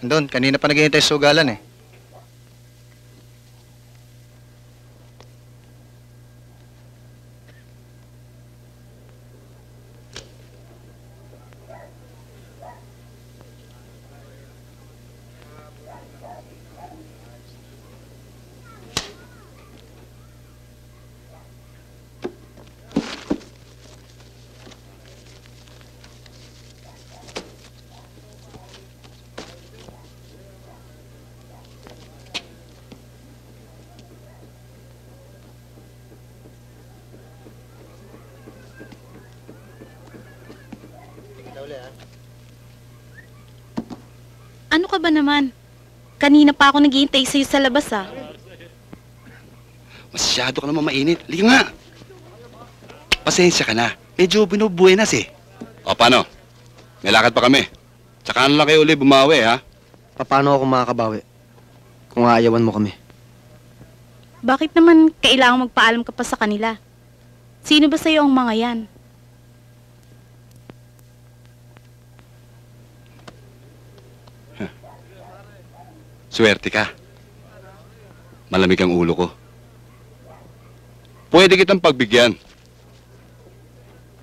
Doon, kanina pa naghihintay sa sugalan eh. Ano ka ba naman? Kanina pa ako naghihintay sa'yo sa labas ah. Masyado ka naman mainit. Liga nga. Pasensya ka na. Medyo binubuenas eh. O paano? May lakad pa kami. Tsaka ano lang kayo uli bumawi ha? Paano ako makakabawi? Kung aayawan mo kami. Bakit naman kailangang magpaalam ka pa sa kanila? Sino ba sa'yo ang mga yan? Swerte ka. Malamig ang ulo ko. Pwede kitang pagbigyan.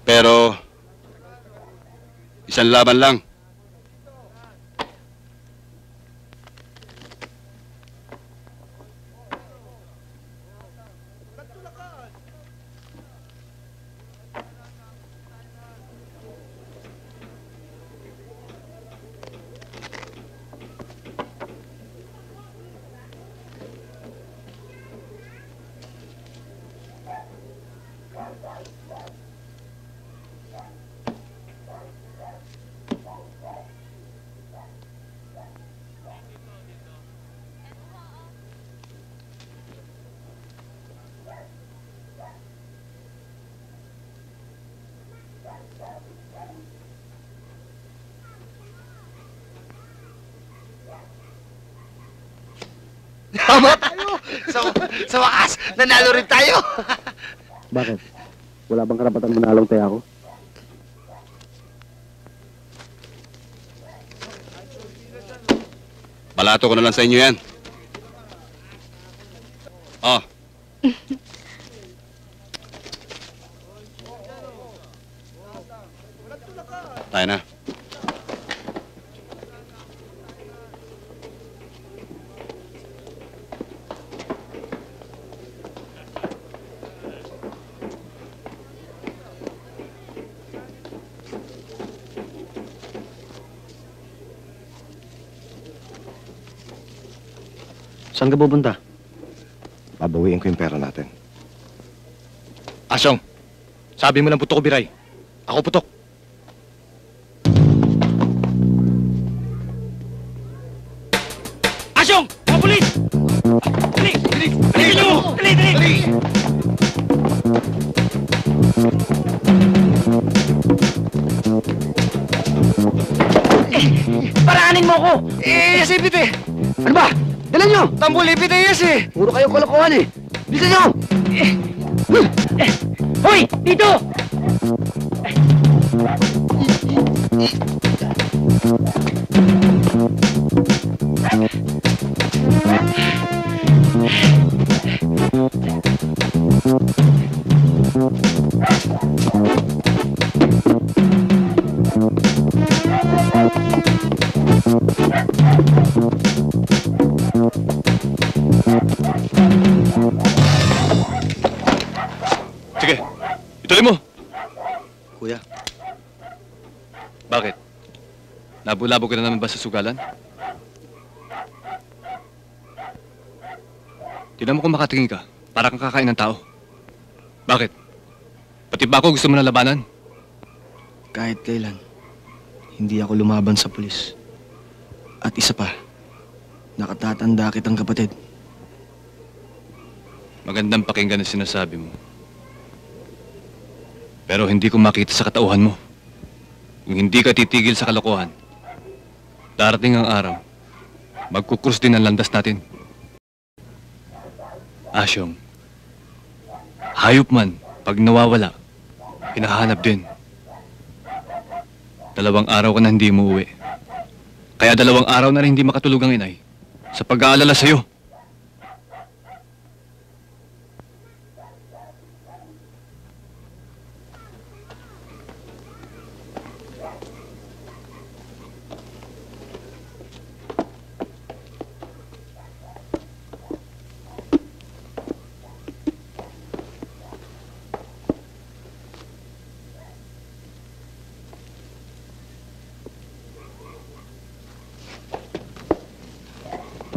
Pero, isang laban lang. Tama tayo! sa, sa wakas, nanalo rin tayo! Bakit? Wala bang karapatan manalong tayo ako? Balato ko na lang sa inyo yan. Saan ka pupunta? Babawiin ko yung pera natin. Asyong, sabi mo lang putok ko biray. Ako putok. Labo-labo ka na naman ba sa sugalan? Tignan mo kung makatingin ka. Para kang kakain ng tao. Bakit? Pati ba ako gusto mo na labanan? Kahit kailan, hindi ako lumaban sa pulis. At isa pa, nakatatanda kitang kapatid. Magandang pakinggan ang sinasabi mo. Pero hindi ko makita sa katauhan mo. Kung hindi ka titigil sa kalokohan, darating ang araw, magkukrus din ang landas natin. Asyong, hayop man, pag nawawala, hinahanap din. Dalawang araw ka na hindi umuwi. Kaya dalawang araw na rin hindi makatulog ang inay sa pag-aalala sa'yo.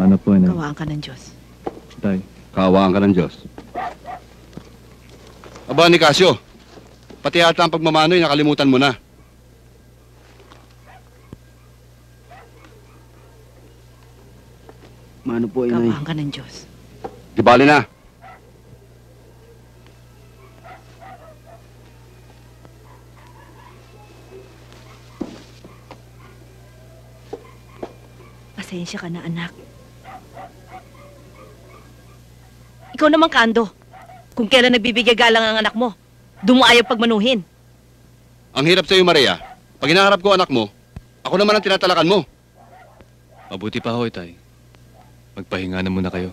Ano Kawaan ka ng Diyos. Tay. Kaawaan ka ng Diyos. Aba, ni Casio. Pati yata ang pagmamano'y nakalimutan mo na. Mano po, inay? Kawaan ka ng Diyos. Di bali na. Pasensya ka na, anak. Ikaw naman, Kando. Kung kailan nagbibigay galang ang anak mo, doon mo ayaw pagmanuhin. Ang hirap sa'yo, Maria. Pag hinaharap ko anak mo, ako naman ang tinatalakan mo. Mabuti pa ho, Tay. Magpahinga na muna kayo.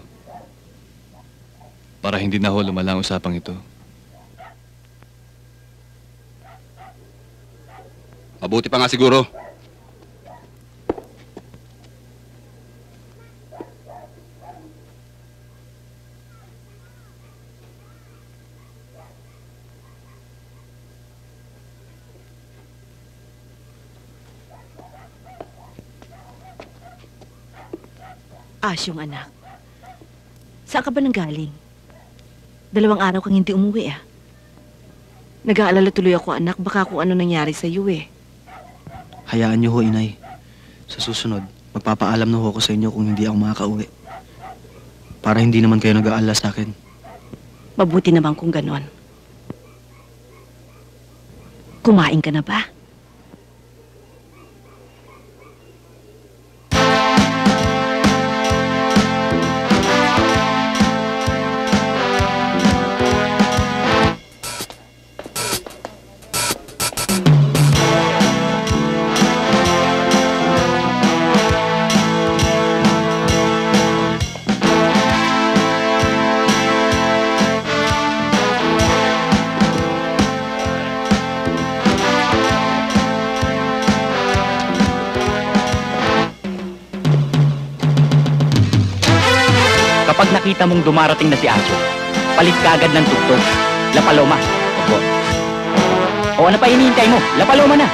Para hindi na ho lumala ang usapang ito. Mabuti pa nga siguro. Asyong anak. Saan ka ba nang galing? Dalawang araw kang hindi umuwi ah. Nag-aalala tuloy ako anak, baka kung ano nangyari sa iyo eh. Hayaan niyo ho, inay. Sa susunod, magpapaalam na ho ako sa inyo kung hindi ako makakauwi. Para hindi naman kayo nag-aalala sa akin. Mabuti naman kung ganon. Kumain ka na ba? Kapag nakita mong dumarating na si Aso, palit ka agad ng tugtog. La Paloma. Opo. O ano pa hinihintay mo? La Paloma na.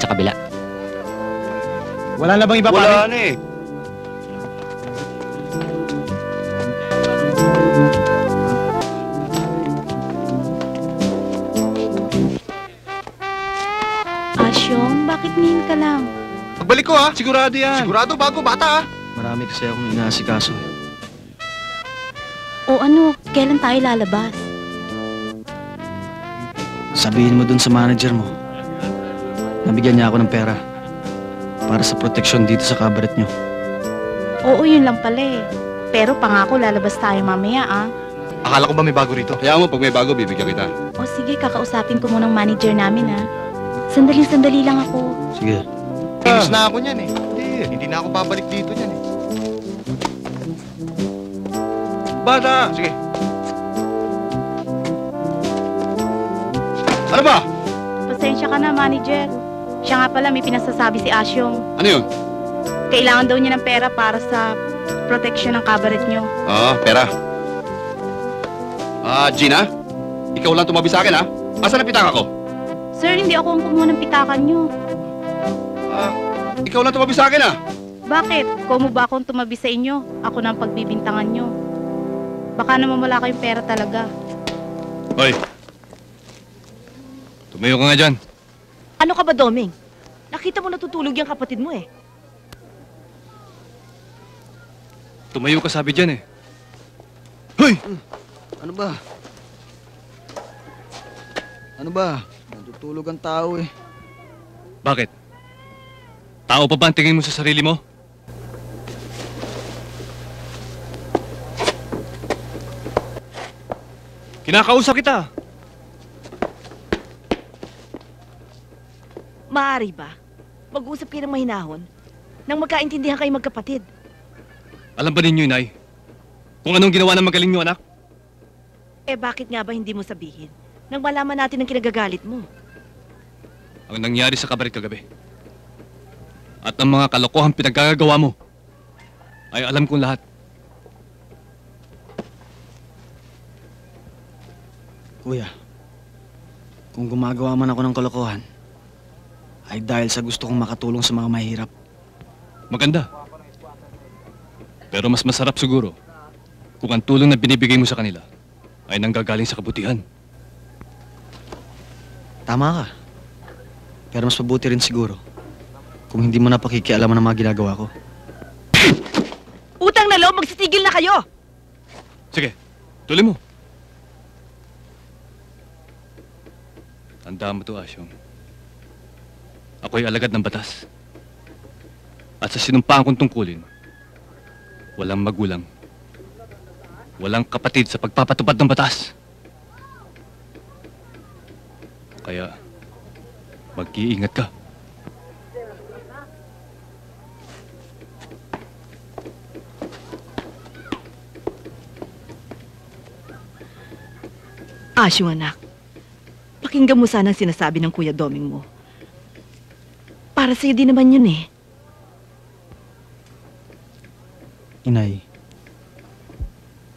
Sa kabila. Wala na bang iba Wala na eh. Asyong, bakit ngayon ka lang? Pagbalik ko ha, sigurado yan. Sigurado bago bata ha. Marami kasi akong inaasikaso. eh. O ano, kailan tayo lalabas? Sabihin mo dun sa manager mo. Nabigyan niya ako ng pera. Para sa proteksyon dito sa kabaret niyo. Oo, yun lang pala eh. Pero pangako lalabas tayo mamaya ah. Akala ko ba may bago rito? Kaya mo, pag may bago, bibigyan kita. O sige, kakausapin ko munang manager namin ah. Sandali-sandali lang ako. Sige. Inis na ako niyan eh. Hindi, hindi na ako babalik dito niyan eh. Bata! Sige. Ano ba? Pasensya ka na, manager. Siya nga pala, may pinasasabi si Asyong. Ano yun? Kailangan daw niya ng pera para sa protection ng kabaret niyo. Ah, pera. Ah, Gina? Ikaw lang tumabi sa akin ha? Asan ang pitaka ko? Sir, hindi ako ang kumuha ng pitakan niyo. Ah, ikaw lang tumabi sa akin ha? Bakit? Kumo ba akong tumabi sa inyo? Ako na ang pagbibintangan niyo. Baka naman wala kayong pera talaga. Hoy. Tumayo ka nga dyan. Ano ka ba, Doming? Nakita mo natutulog yung kapatid mo eh. Tumayo ka sabi dyan eh. Hoy! Ano ba? Ano ba? Natutulog ang tao eh. Bakit? Tao pa ba ang tingin mo sa sarili mo? Kinakausap kita. Maaari ba? Mag-usap kayo ng mahinahon nang magkaintindihan kayo magkapatid. Alam ba ninyo, Inay? Kung anong ginawa ng magaling nyo, anak? Eh bakit nga ba hindi mo sabihin nang malaman natin ang kinagagalit mo? Ang nangyari sa kabaret kagabi. At ang mga kalokohan pinaggagawa mo. Ay alam kong lahat. Kuya, kung gumagawa man ako ng kalokohan, ay dahil sa gusto kong makatulong sa mga mahirap. Maganda. Pero mas masarap siguro kung ang tulong na binibigay mo sa kanila ay nanggagaling sa kabutihan. Tama ka. Pero mas mabuti rin siguro kung hindi mo na pakikialaman ang mga ginagawa ko. Utang na loob, magsitigil na kayo! Sige, tuloy mo. Tandaan mo to, Asyong. Ako'y alagad ng batas. At sa sinumpaan kong tungkulin, walang magulang. Walang kapatid sa pagpapatupad ng batas. Kaya, mag-iingat ka. Asyo anak, pakinggan mo sana ang sinasabi ng Kuya Doming mo. Para sa'yo din naman yun eh. Inay,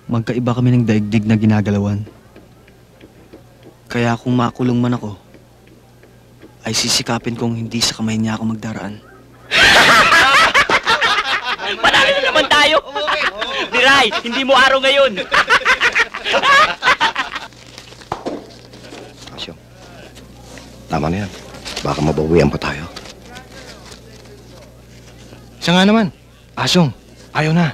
magkaiba kami ng daigdig na ginagalawan. Kaya kung makulong man ako, ay sisikapin kong hindi sa kamay niya ako magdaraan. Panalo na naman tayo! Diray, hindi mo araw ngayon! Asyong. Tama na yan. Baka mabawian pa tayo. Siya nga naman. Asyong, ayaw na.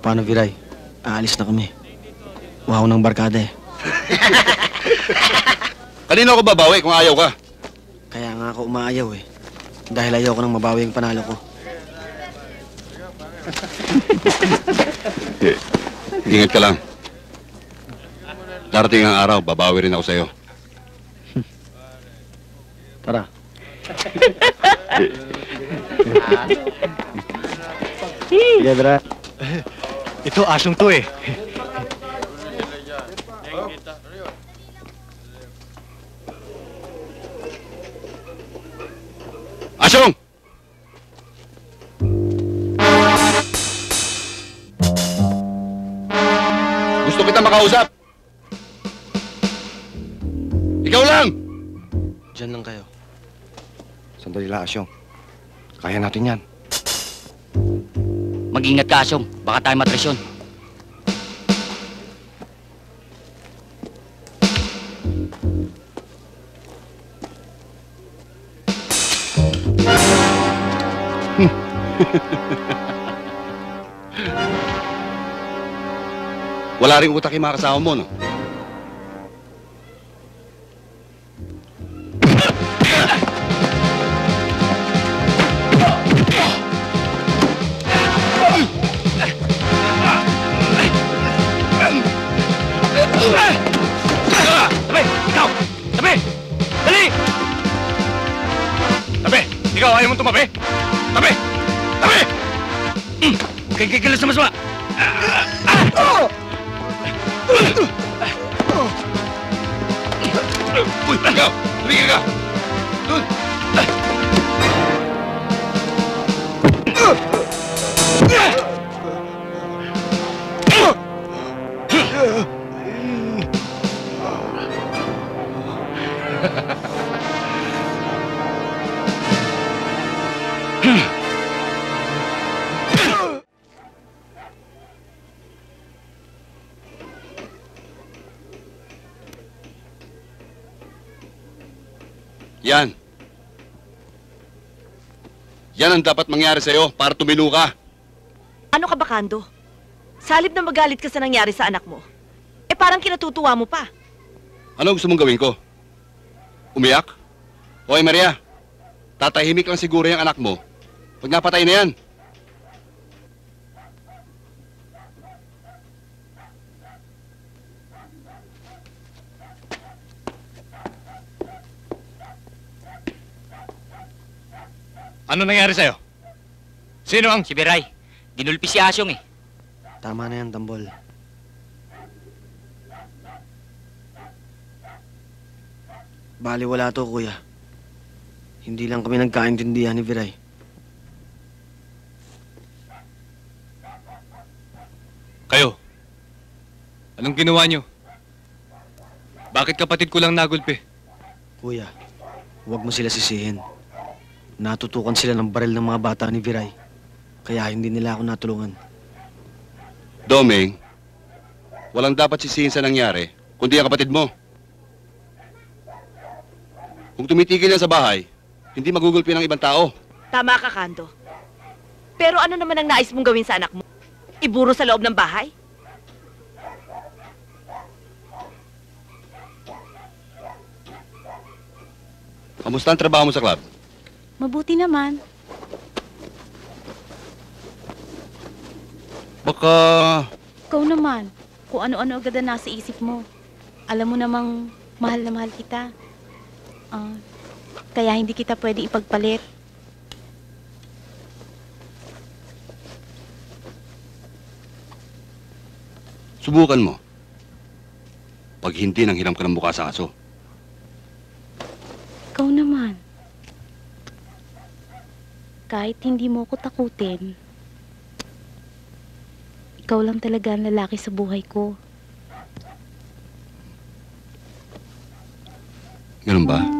Paano, Viray? Aalis na kami. Wow ng barkada eh. Kanino ako babawi kung ayaw ka? Kaya nga ako umaayaw eh. Dahil ayaw ko nang mabawi ang panalo ko. Ingat ka lang. Darating ang araw, babawi rin ako sa'yo. Tara. Sige, Dra. Ito, asyong to eh. Asyong! Gusto kita makausap. Ikaw lang! Diyan lang kayo. Sandali lang, Asyong. Kaya natin yan. Mag-ingat ka, Asyong. Baka tayo matresyon. Wala rin utak yung mga kasama mo, no? Yan ang dapat mangyari sa'yo para tumino ka. Ano ka ba, Kando? Salib na magalit ka sa nangyari sa anak mo. Eh parang kinatutuwa mo pa. Ano gusto mong gawin ko? Umiyak? Hoy, Maria. Tatahimik lang siguro yung anak mo. Pag napatay na yan. Ano nangyari sa'yo? Sino ang... Si Biray, dinulpi si Asyong eh. Tama na yan, Tambol. Bali, wala to, kuya. Hindi lang kami nagkaintindihan ni Viray. Kayo. Anong ginawa nyo? Bakit kapatid ko lang nagulpi? Kuya, huwag mo sila sisihin. Natutukan sila ng baril ng mga bata ni Viray. Kaya hindi nila ako natulungan. Doming, walang dapat sisihin sa nangyari, kundi ang kapatid mo. Kung tumitigil yan sa bahay, hindi magugulpi ng ibang tao. Tama ka, Kando. Pero ano naman ang nais mong gawin sa anak mo? Iburo sa loob ng bahay? Kamusta ang trabaho mo sa club? Mabuti naman. Baka... Ikaw naman, kung ano-ano agad ang nasa isip mo. Alam mo namang mahal na mahal kita. Ah, kaya hindi kita pwede ipagpalit. Subukan mo. Pag hindi nang hiram ka ng mukha sa aso. Ikaw naman. Kahit hindi mo ko takutin, ikaw lang talaga ang lalaki sa buhay ko. Ganun ba?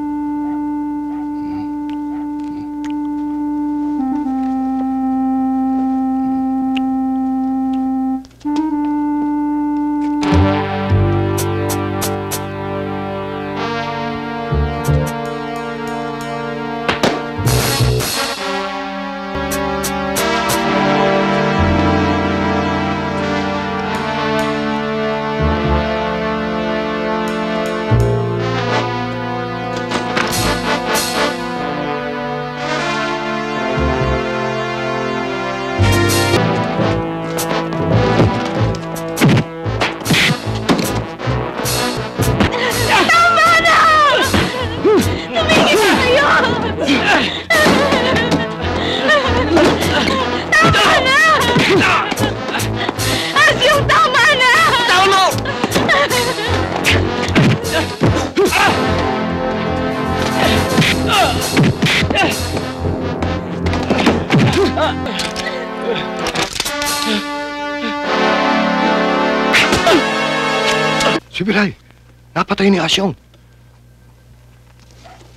Si Bilay, napatay ni Asyong.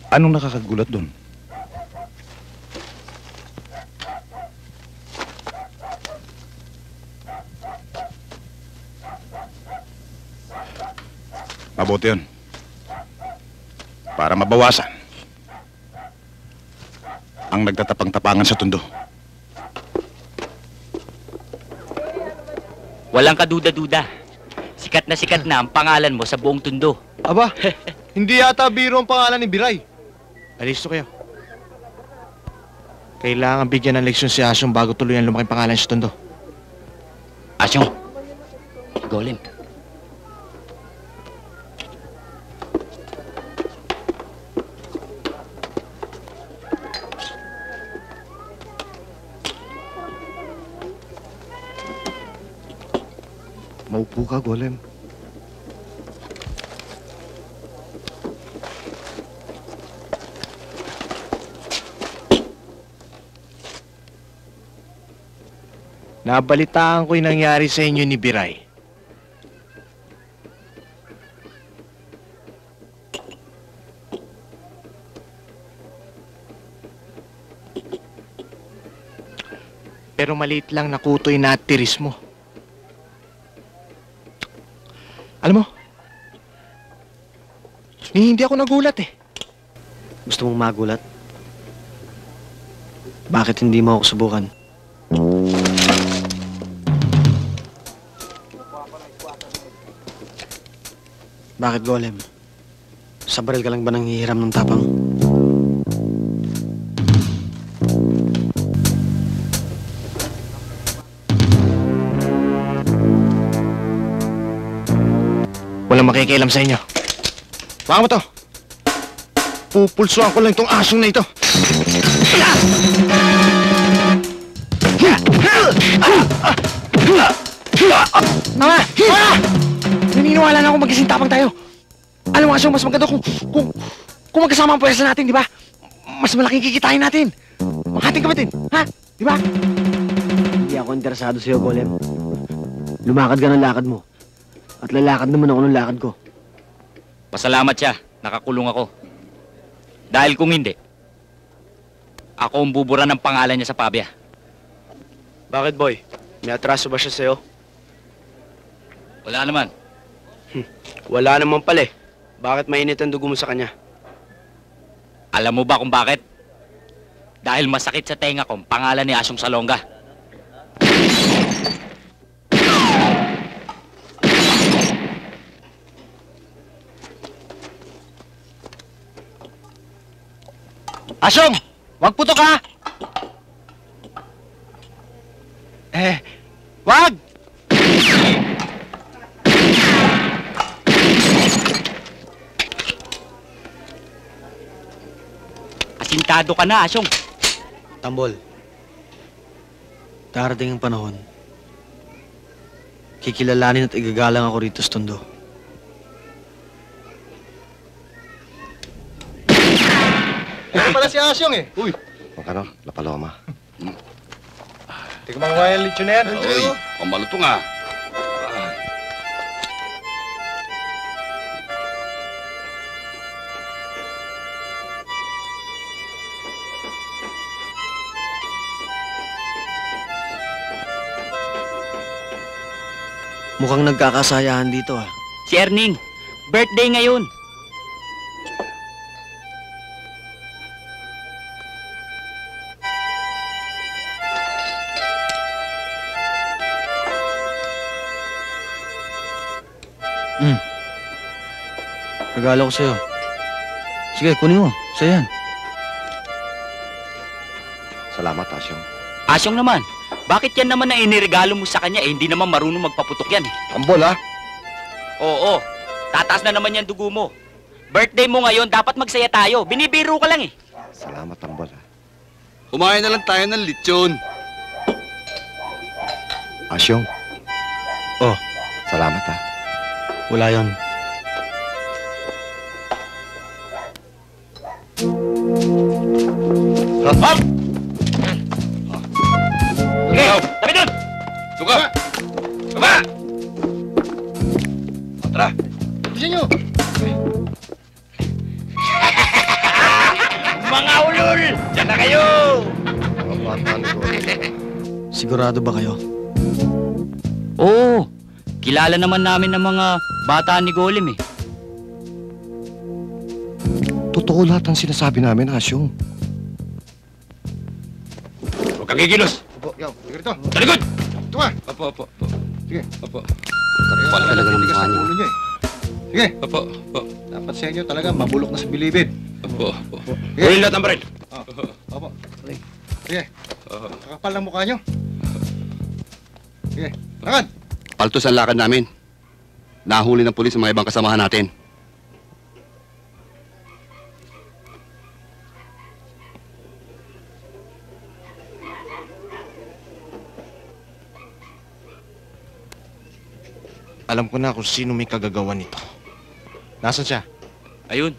Anong nakakagulat doon? Mabuti yun. Para mabawasan ang nagtatapang-tapangan sa tundo. Walang kaduda-duda. Sikat na sikat na ang pangalan mo sa buong tundo. Aba, hindi yata biro ang pangalan ni Biray. Alisto kayo. Kailangan bigyan ng leksyon si Asyong bago tuluyan lumaking pangalan sa Tondo. Asyong. Golem. Maupo ka, Golem. Nabalitaan ko yung nangyari sa inyo ni Biray. Pero maliit lang nakutoy na tiris mo. Alam mo, hindi ako nagulat eh. Gusto mong magulat? Bakit hindi mo ako subukan? Bakit, Golem? Sa baril ka lang ba nang hihiram ng tapang? Walang makikialam sa inyo. Baka mo to. Pupulsuan ko lang itong asong na ito. Mga! Mga! Naniniwala na ako magising tapang tayo. Alam mo asong mas maganda kung, kung, kung magkasama ang pwersa natin, di ba? Mas malaking kikitain natin. Makating kapatid, ha? Di ba? Hindi ako interesado sa'yo, Golem. Lumakad ka ng lakad mo. At lalakad naman ako ng lakad ko. Pasalamat siya. Nakakulong ako. Dahil kung hindi, ako ang bubura ng pangalan niya sa pabya. Bakit, boy? May atraso ba siya sa'yo? Wala naman. Wala naman pala eh. Bakit mainit ang dugo mo sa kanya? Alam mo ba kung bakit? Dahil masakit sa tenga ko ang pangalan ni Asyong Salonga. Asyong! Wag putok ha! Eh, wag! Asintado ka na, Asyong. Tambol. Darating ang panahon. Kikilalanin at igagalang ako rito sa Tondo. Ito pala si Asyong eh. Uy, Magkano? La Paloma. tingnan mo nga yung lechon na yan. Oy, pamaluto nga. Mukhang nagkakasayahan dito ah. Si Erning, birthday ngayon. Regalo ko sa'yo. Sige, kunin mo. Sa'yo yan. Salamat, Asyong. Asyong naman, bakit yan naman na iniregalo mo sa kanya eh hindi naman marunong magpaputok yan eh. Tambol, ha? Oo, tataas na naman yan dugo mo. Birthday mo ngayon, dapat magsaya tayo. Binibiro ka lang eh. Salamat, Tambol, ha? Kumain na lang tayo ng lechon. Asyong. Oh. Salamat, ha? Wala yon. Hop! Kayo! Mga bata ni. Sigurado ba kayo? Oo, kilala naman namin ng mga bata ni Golem eh. Totoo lahat ang sinasabi namin, Asyong. Huwag kang gigilos! Opo, yaw, sige rito. Talikod! Ito nga. Opo, opo, opo. Sige. Opo, Wala talaga ng mukha niyo. eh. Sige. opo, opo, Dapat sa inyo talaga mabulok na sa bilibid. opo, opo. Sige. Huli lahat ang baril! Sige. Oo. Kakapal ng mukha niyo. Sige. Lakad. Paltos ang lakad namin. Nahuli ng pulis ang mga ibang kasamahan natin. Alam ko na kung sino may kagagawa nito. Nasaan siya? Ayun,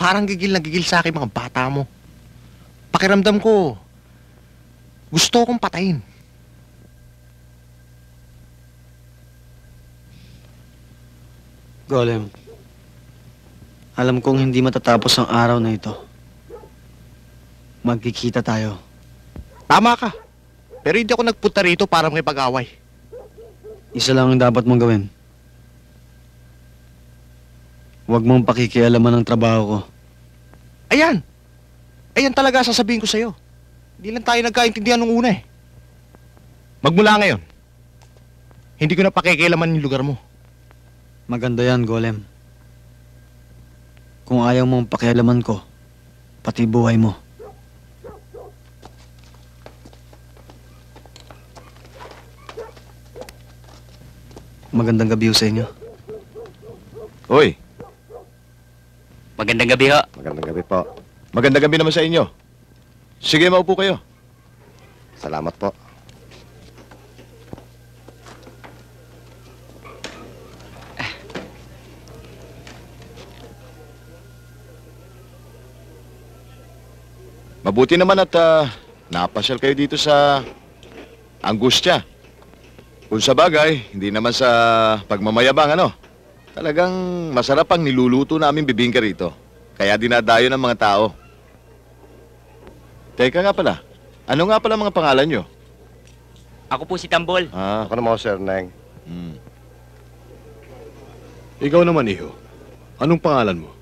Parang gigil na gigil sa akin mga bata mo. Pakiramdam ko, gusto kong patayin. Golem. Alam kong hindi matatapos ang araw na ito. Magkikita tayo. Tama ka. Pero hindi ako nagpunta rito para makipag-away. Isa lang ang dapat mong gawin. Huwag mong pakikialaman ang trabaho ko. Ayan! Ayan talaga sasabihin ko sa'yo. Hindi lang tayo nagkaintindihan nung una eh. Magmula ngayon, hindi ko na pakikialaman yung lugar mo. Maganda yan, Golem. Kung ayaw mong pakialaman ko, pati buhay mo. Magandang gabi sa inyo. Hoy, magandang gabi ho. Magandang gabi po. magandang gabi naman sa inyo. Sige, maupo kayo. Salamat po. Mabuti naman at ah, napasyal kayo dito sa Angustia. Kung sa bagay, hindi naman sa pagmamayabang ano. Talagang masarap ang niluluto namin bibingka rito. Kaya dinadayo ng mga tao. Teka nga pala, ano nga pala mga pangalan nyo? Ako po si Tambol. Ah, Ako naman, Sir Neng. hmm. Ikaw naman, iho. Anong pangalan mo?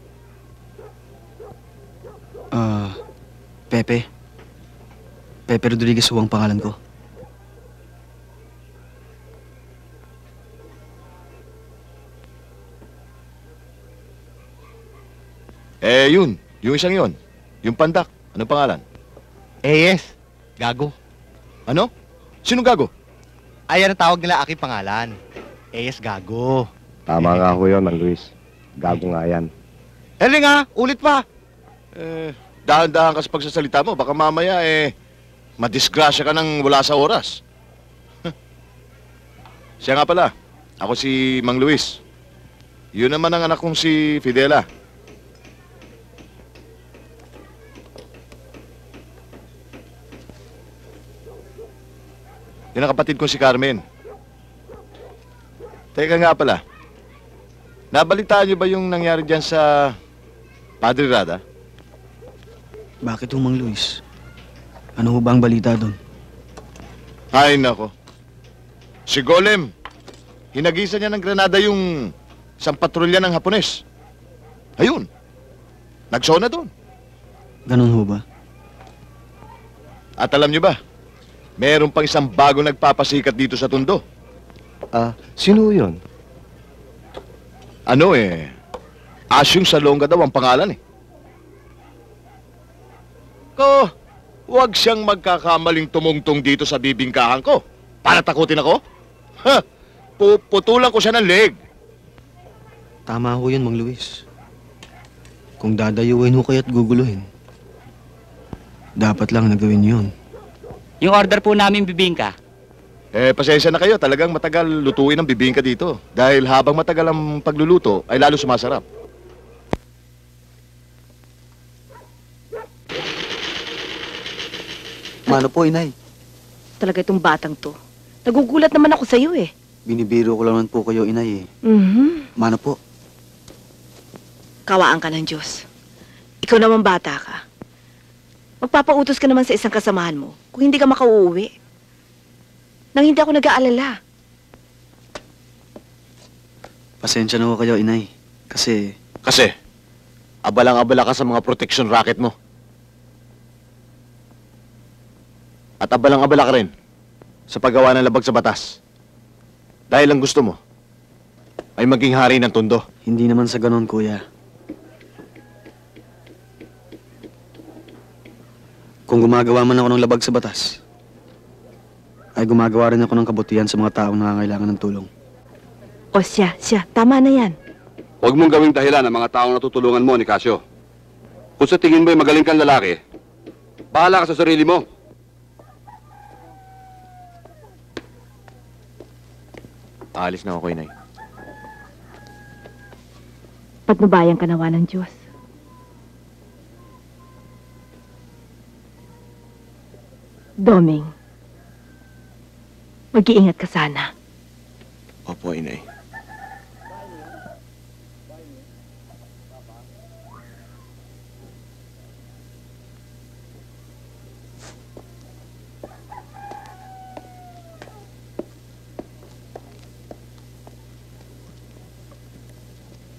Ah, Pepe. Pepe Rodriguez ho ang pangalan ko. Eh, yun. Yung isang yun. Yung pandak. Anong pangalan? Eh, yes. Gago. Ano? Sino gago? Ayan ang tawag nila aking pangalan. Eh, yes, gago. Tama nga ho yun, Mang Luis. Gago nga yan. Eli nga, ulit pa. Eh, dahan-dahan ka sa pagsasalita mo. Baka mamaya, eh, madisgrasya ka ng wala sa oras. Siya nga pala. Ako si Mang Luis. Yun naman ang anak kong si Fidela. Yan ang kapatid kong si Carmen. Teka nga pala. Nabalitaan niyo ba yung nangyari dyan sa Padre Rada? Bakit ho, Mang Luis? Ano ho ba ang balita doon? Ay, nako. Si Golem, hinagisa niya ng granada yung isang patrolya ng Hapones. Ayun, nagsona doon. Ganun ho ba? At alam niyo ba, meron pang isang bago nagpapasikat dito sa Tondo. Ah, sino yun? Ano eh, Asyong Salonga daw ang pangalan eh. Ko, huwag siyang magkakamaling tumungtong dito sa bibingkahan ko. Para takutin ako? Ha! Puputulan ko siya ng leg. Tama ho yun, Mang Luis. Kung dadayuin ho kayo at guguluhin, dapat lang nagawin yun. Yung order po namin bibingka. Eh, pasensya na kayo. Talagang matagal lutuin ang bibingka dito. Dahil habang matagal ang pagluluto, ay lalo sumasarap. Mano po, inay? Talaga itong batang to. Nagugulat naman ako sa'yo eh. Binibiro ko lang naman po kayo, inay eh. Mhm. Mano po? Kawaan ka ng Diyos. Ikaw naman bata ka. Magpapautos ka naman sa isang kasamahan mo kung hindi ka makauuwi. Nang hindi ako nag-aalala. Pasensya na ho kayo, inay. Kasi... Kasi, abalang-abala ka sa mga protection racket mo. At abalang-abala ka rin sa paggawa ng labag sa batas. Dahil ang gusto mo ay maging hari ng tondo. Hindi naman sa ganon, kuya. Kung gumagawa man ako ng labag sa batas, ay gumagawa rin ako ng kabutihan sa mga taong nangangailangan ng tulong. O siya, siya. Tama na yan. Huwag mong gawing dahilan ang mga taong natutulungan mo ni Casio. Kung sa tingin mo ay magaling kang lalaki, bahala ka sa sarili mo. Aalis na ako, Inay. Patnubayan ka nawa ng Diyos. Doming, mag-iingat ka sana. Opo, Inay.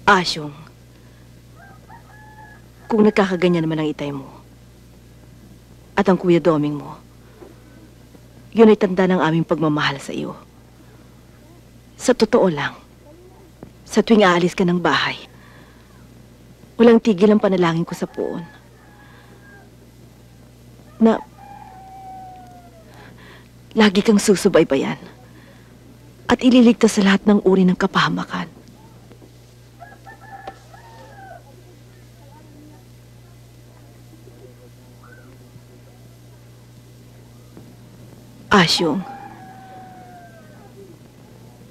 Asyong, kung nagkakaganyan naman ang itay mo, at ang kuya Doming mo, yun ay tanda ng aming pagmamahal sa iyo. Sa totoo lang, sa tuwing aalis ka ng bahay, walang tigil ang panalangin ko sa puon. Na lagi kang susubaybayan at ililigtas sa lahat ng uri ng kapahamakan. Asyong,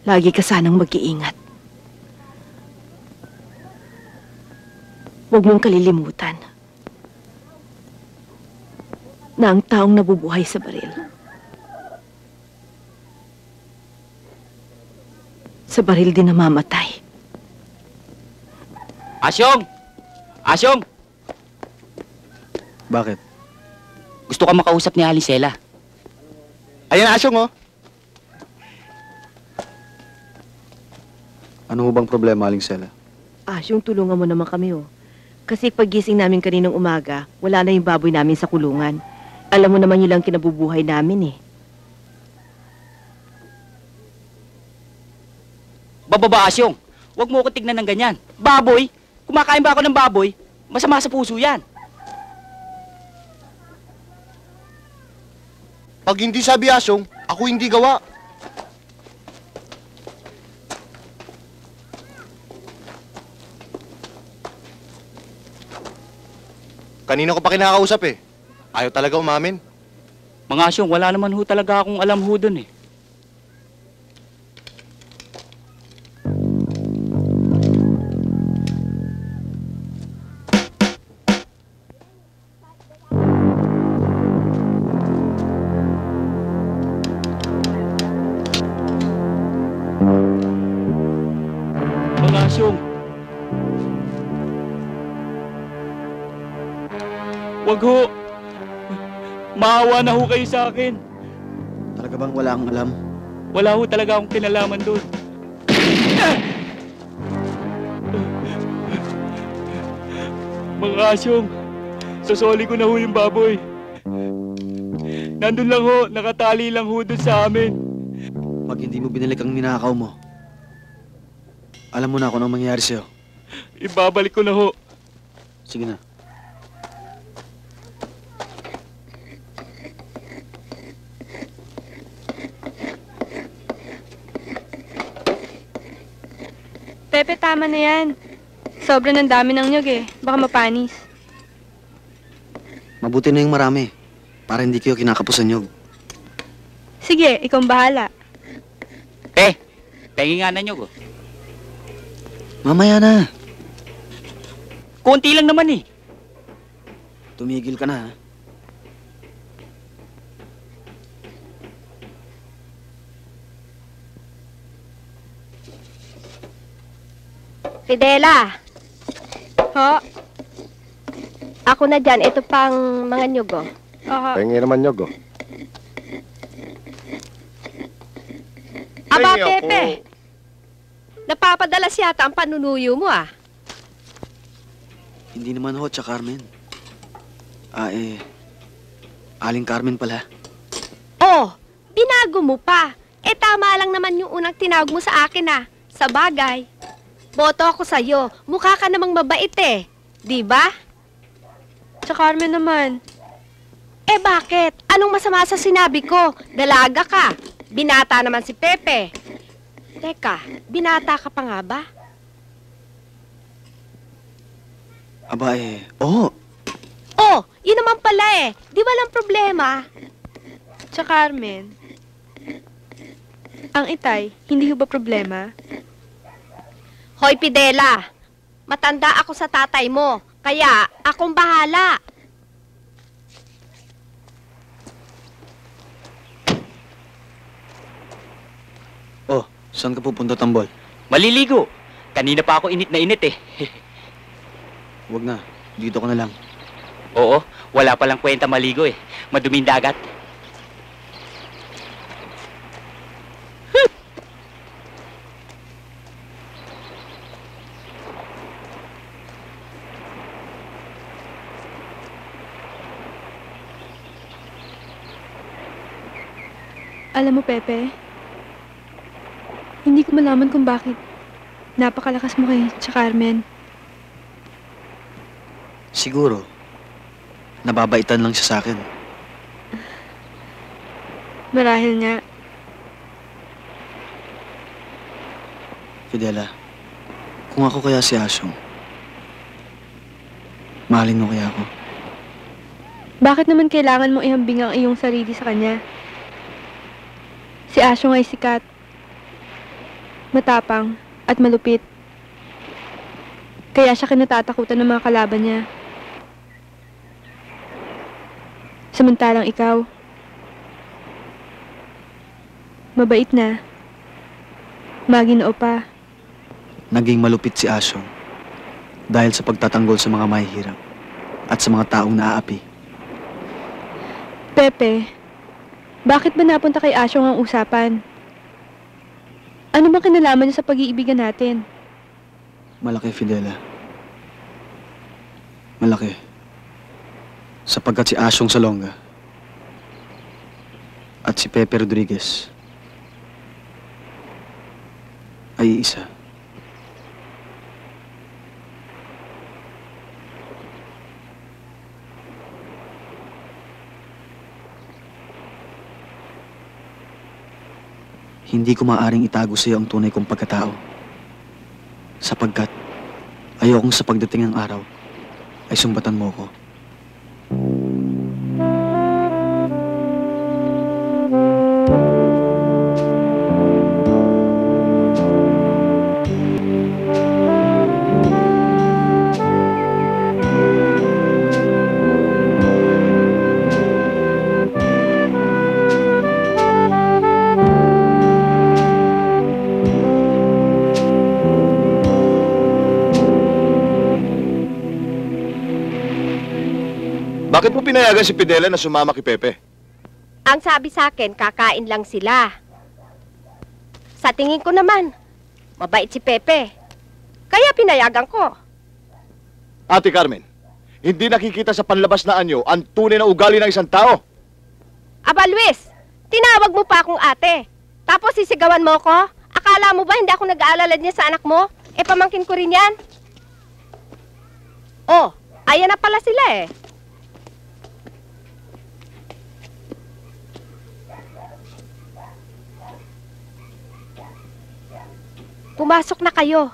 lagi ka sanang mag-iingat. Huwag mong kalilimutan na ang taong nabubuhay sa baril sa baril din namamatay. Asyong! Asyong! Bakit? Gusto ka makausap ni Alicela. Ayan, asyong oh. Ano ho bang problema, Aling Sela? Asyong, tulungan mo naman kami oh. Kasi pagising namin kaninang umaga, wala na yung baboy namin sa kulungan. Alam mo naman yun lang kinabubuhay namin eh. Bababa, Asyong. Huwag mo ko tignan ng ganyan. Baboy? Kumakain ba ako ng baboy? Masama sa puso yan. Pag hindi sabi asong, ako hindi gawa. Kanina ko pa kinakausap eh. Ayaw talaga umamin. Mga Asyong, wala naman ho talaga akong alam ho dun eh. Wag ho. Maawa na ho kayo sa akin. Talaga bang wala kang alam? Wala ho talaga akong kinalaman doon. Mga asyong, sasoli ko na ho yung baboy. Nandun lang ho, nakatali lang ho doon sa amin. Pag hindi mo binalik ang ninakaw mo, alam mo na kung anong mangyayari sa'yo. Ibabalik ko na ho. Sige na. Pepe, tama na yan. Sobra ng dami ng nyog eh. Baka mapanis. Mabuti na yung marami. Para hindi kayo kinakapusan yog. Sige, ikaw ang bahala. Eh, pengi nga na nyo ko. Mamaya na. Konti lang naman eh. Tumigil ka na ha. Fidela, Ho? ako na dyan. Ito pang mga nyugo. Oho. Pengi naman nyog, oh. Aba, Ay, ako. Pepe. Napapadalas yata ang panunuyo mo ah. Hindi naman ho, Tsa Carmen. Ah, eh. Aling Carmen pala. Oh, binago mo pa. Eh tama lang naman yung unang tinawag mo sa akin ah. Sa bagay. Boto ako sa'yo. Mukha ka namang mabait eh. Di ba? Sa Carmen naman. Eh bakit? Anong masama sa sinabi ko? Dalaga ka. Binata naman si Pepe. Teka, binata ka pa nga ba? Aba eh. Oo. Oh, yun naman pala eh. Di walang problema. Sa Carmen. Ang itay, hindi ba problema? Hoy, Pidela. Matanda ako sa tatay mo. Kaya, akong bahala. Oh, saan ka pupunta, Tambol? Maliligo. Kanina pa ako init na init eh. Huwag na. Dito ka na lang. Oo, wala palang kwenta maligo eh. Maduming dagat. Alam mo, Pepe, hindi ko malaman kung bakit napakalakas mo kay sa Carmen. Siguro, nababaitan lang siya sa akin. Marahil nga. Fidela, kung ako kaya si Asyong, mahalin mo kaya ako. Bakit naman kailangan mo ihambing ang iyong sarili sa kanya? Si Asyong ay sikat, matapang, at malupit. Kaya siya kinatatakutan ng mga kalaban niya. Samantalang ikaw, mabait na, maginoo pa. Naging malupit si Asyong dahil sa pagtatanggol sa mga mahihirap at sa mga taong naaapi. Pepe, bakit ba napunta kay Asyong ang usapan? Ano bang kinalaman niya sa pag-iibigan natin? Malaki, Fidela. Malaki. Sapagkat si Asyong Salonga at si Pepe Rodriguez ay isa. Hindi ko maaring itago sa iyo ang tunay kong pagkatao. Sapagkat ayokong sa pagdating ng araw ay sumbatan mo ko. Pinayagan si Pidela na sumama kay Pepe? Ang sabi sa akin, kakain lang sila. Sa tingin ko naman, mabait si Pepe. Kaya pinayagan ko. Ate Carmen, hindi nakikita sa panlabas na anyo ang tunay na ugali ng isang tao. Aba, Luis, tinawag mo pa akong ate. Tapos sisigawan mo ko? Akala mo ba hindi ako nag-aalala niya sa anak mo? Eh, pamangkin ko rin yan. Oh, ayan na pala sila eh. Pumasok na kayo.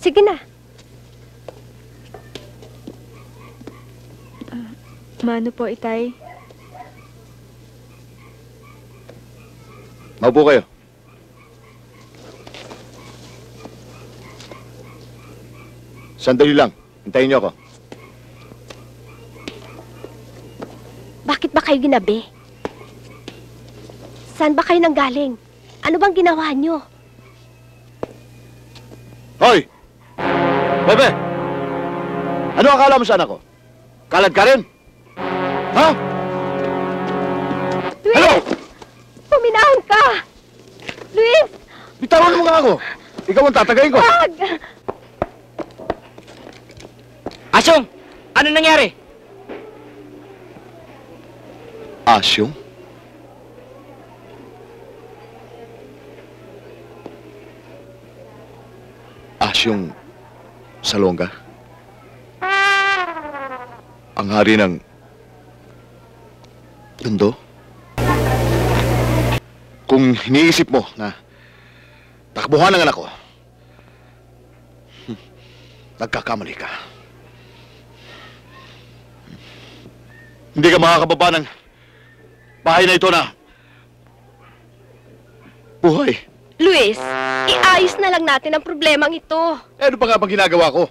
Sige na. Mano po, Itay? Maupo kayo. Sandali lang. Hintayin niyo ako. Bakit ba kayo ginabi? Saan ba kayo nanggaling? Ano bang ginawa nyo? Hoy! Bebe! Ano akala mo sa anak ko? Kalad ka rin? Ha? Luis! Puminahon ka! Luis! Bitawan mo nga ako. Ikaw ang tatagayin ko. Wag! Asyong! Ano nangyari? Asyong? Asyong Salonga? Ang hari ng Tondo? Kung iniisip mo na takbuhan ng anak ko, hmm, nagkakamali ka. Hindi ka makakababa ng bahay na ito na buhay. Luis, iayos na lang natin ang problemang ito. Eh, ano pa nga bang ginagawa ko?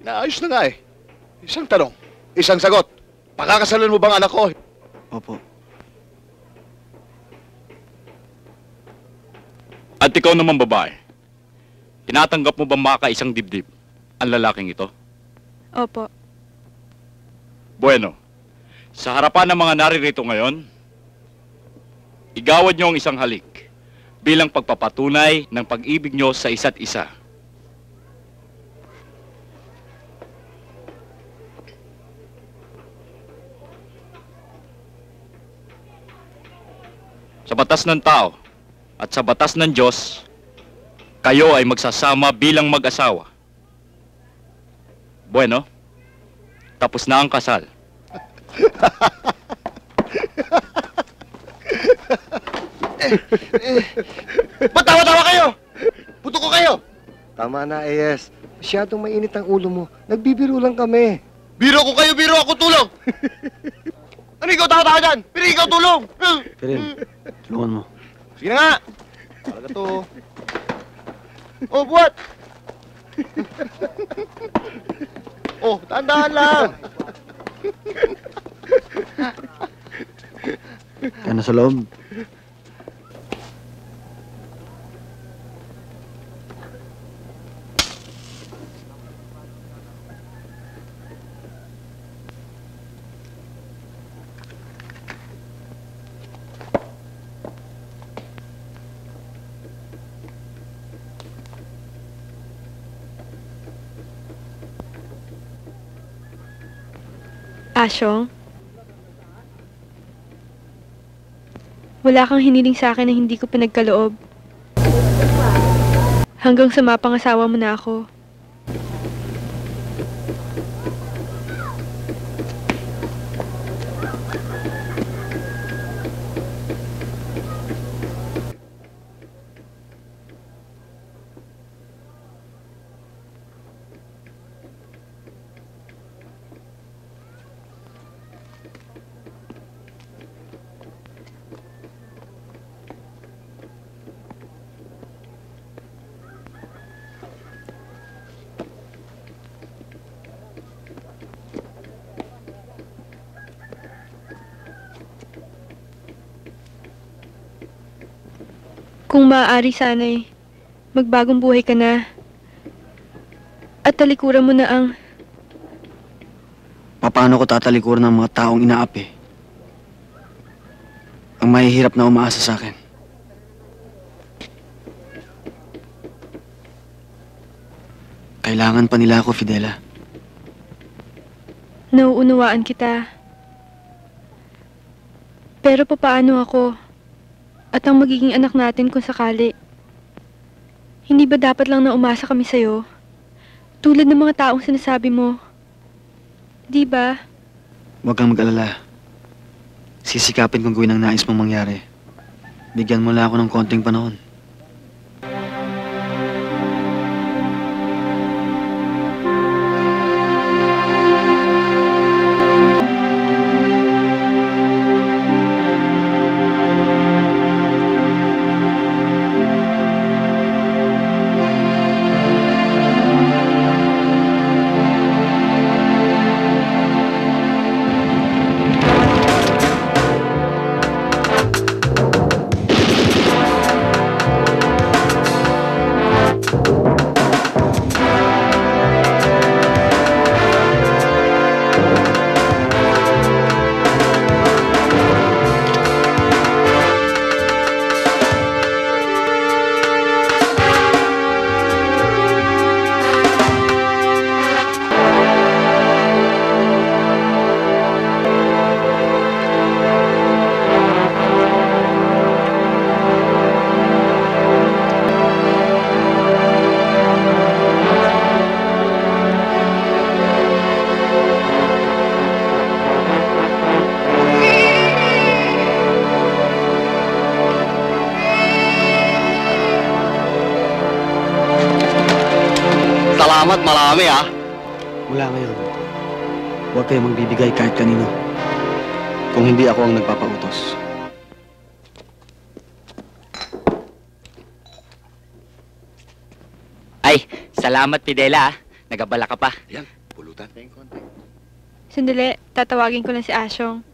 Naayos na nga eh. Isang tanong, isang sagot. Pakakasalan mo bang anak ko? Opo. At ikaw naman babae, tinatanggap mo ba makaisang dibdib ang lalaking ito? Opo. Bueno, sa harapan ng mga naririto ngayon, igawad niyo ang isang halik bilang pagpapatunay ng pag-ibig niyo sa isa't isa. Sa batas ng tao at sa batas ng Diyos, kayo ay magsasama bilang mag-asawa. Bueno, tapos na ang kasal. Matawa-tawa kayo! Puto ko kayo! Tama na, AS. Masyadong mainit ang ulo mo. Nagbibiro lang kami. Biro ko kayo, biro ako tulong! ano ikaw tawa-tawa dyan? Pero ikaw tulong! Pirin, tulungan mo. Sige na nga! Talaga to. Oh, buhat! oh, tandaan lang! Kaya nasa loob. Asyong? Wala kang hiniling sa akin na hindi ko pinagkaloob. Hanggang sa mapangasawa mo na ako. Kung maaari sana'y magbagong buhay ka na. At talikuran mo na ang Paano ko tatalikuran ng mga taong inaapi? Ang mahihirap na umaasa sa akin. Kailangan pa nila ako, Fidela. nauunawaan kita. Pero papaano ako? At ang magiging anak natin kung sakali? Hindi ba dapat lang na umasa kami sa'yo? Tulad ng mga taong sinasabi mo. Di ba? Huwag kang mag-alala. Sisikapin kong gawin ang nais mong mangyari. Bigyan mo lang ako ng konting panahon. Kayong magbibigay kahit kanino. Kung hindi ako ang nagpapautos. Ay, salamat Pidela ah. Nagabala ka pa. Yan, pulutan. Sandali, tatawagin ko lang si Asyong.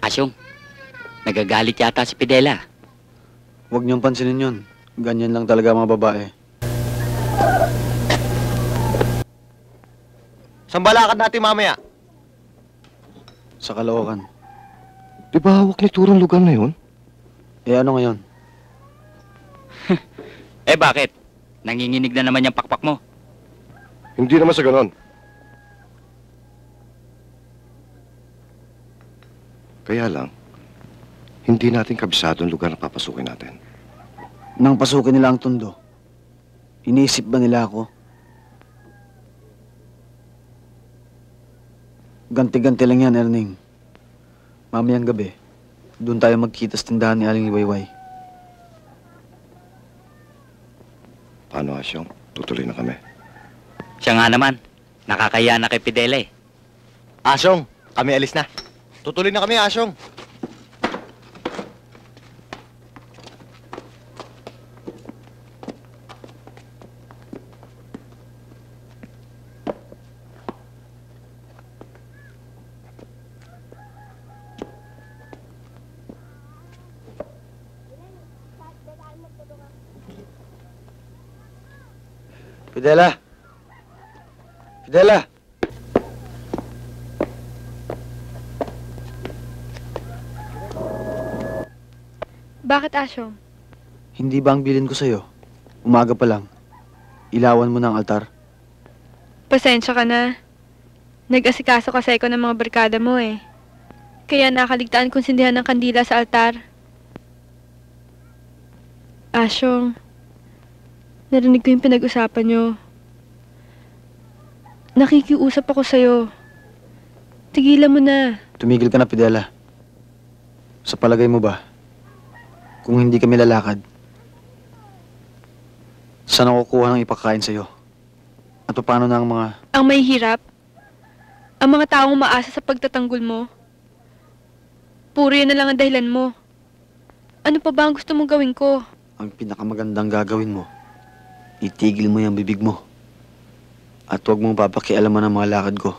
Asyong, nagagalit yata si Pidela. Huwag niyong pansinin yun. Ganyan lang talaga mga babae. Saan balakad natin mamaya? Sa Caloocan. Di ba hawak ni Turo ang lugar na yun? Eh ano ngayon? Eh bakit? Nanginginig na naman yung pakpak mo. Hindi naman sa ganon. Kaya lang, hindi natin kabisado ang lugar na papasukin natin. Nang pasukin nila ang tundo, iniisip ba nila ako? Ganti-ganti lang yan, Erning. Mamayang gabi, doon tayo magkita sa tindahan ni Aling Liwayway. Paano, Asyong? Tutuloy na kami. Siya nga naman, nakakaya na kay Pidela eh. Asyong, kami alis na. Tutuloy na kami, Asyong. Fidela! Fidela! Asyong? Hindi ba ang bilin ko sa'yo? Umaga pa lang. Ilawan mo ng altar. Pasensya ka na. Nag-asikaso kasi ako ng mga barkada mo eh. Kaya nakaligtaan kong sindihan ng kandila sa altar. Asyong, narinig ko yung pinag-usapan nyo. Nakikiusap ako sa'yo. Tigilan mo na. Tumigil ka na, Fidela. Sa palagay mo ba, kung hindi kami lalakad, saan ako kukuha ng ipakain sa'yo? At paano na ang mga... Ang may hirap, ang mga taong umaasa sa pagtatanggol mo, puro yan na lang ang dahilan mo. Ano pa ba ang gusto mong gawin ko? Ang pinakamagandang gagawin mo, itigil mo yung bibig mo. At huwag mong papakialaman ang mga lakad ko.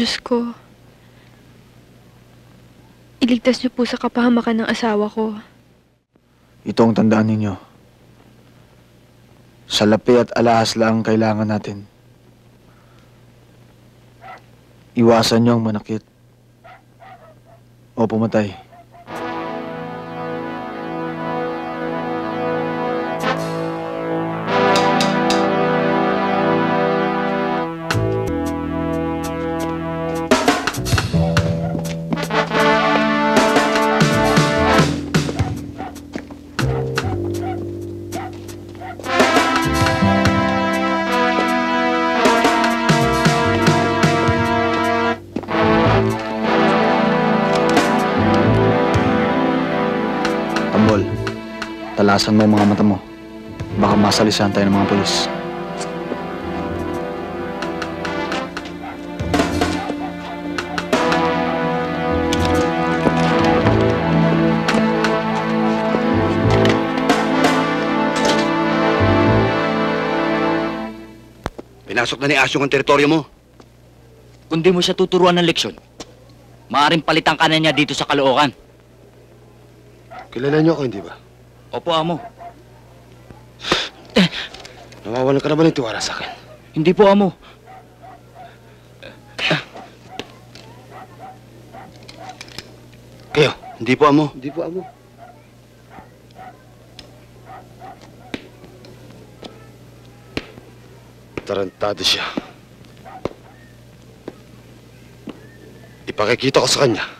Diyos ko. Iligtas niyo po sa kapahamakan ng asawa ko. Ito ang tandaan ninyo. Salapi at alahas lang ang kailangan natin. Iwasan niyo ang manakit o pumatay. Talasan mo ang mga mata mo. Baka masalisan tayo ng mga polis. Pinasok na ni Asyong ang teritoryo mo. Kung di mo siya tuturuan ng leksyon, maaaring palitan ka na niya dito sa Caloocan. Kilala niyo ako, hindi ba? Opo, amo. Nawawalan ka na ba ng tiwala sa akin? Hindi po, amo. Kayo, hindi po amo. Hindi po, amo. Tarantado siya. Ipakikita ko sa kanya.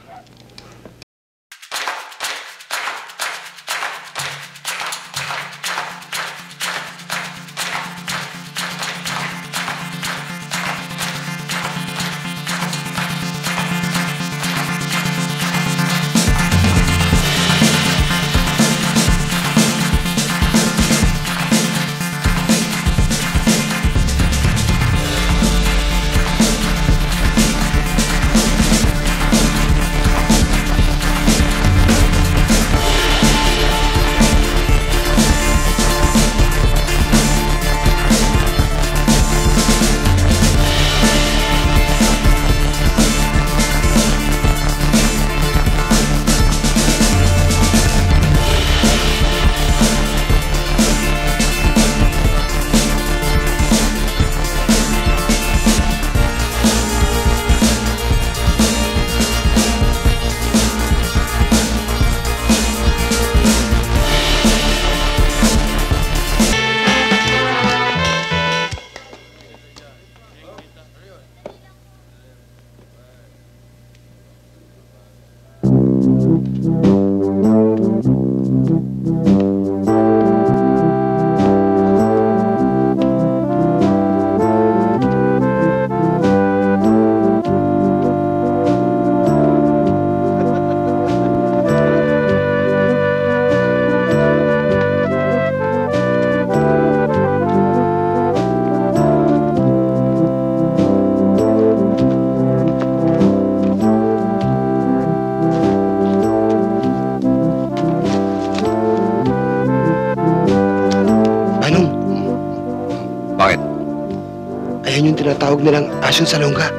Tinatawag nilang asyon sa longga.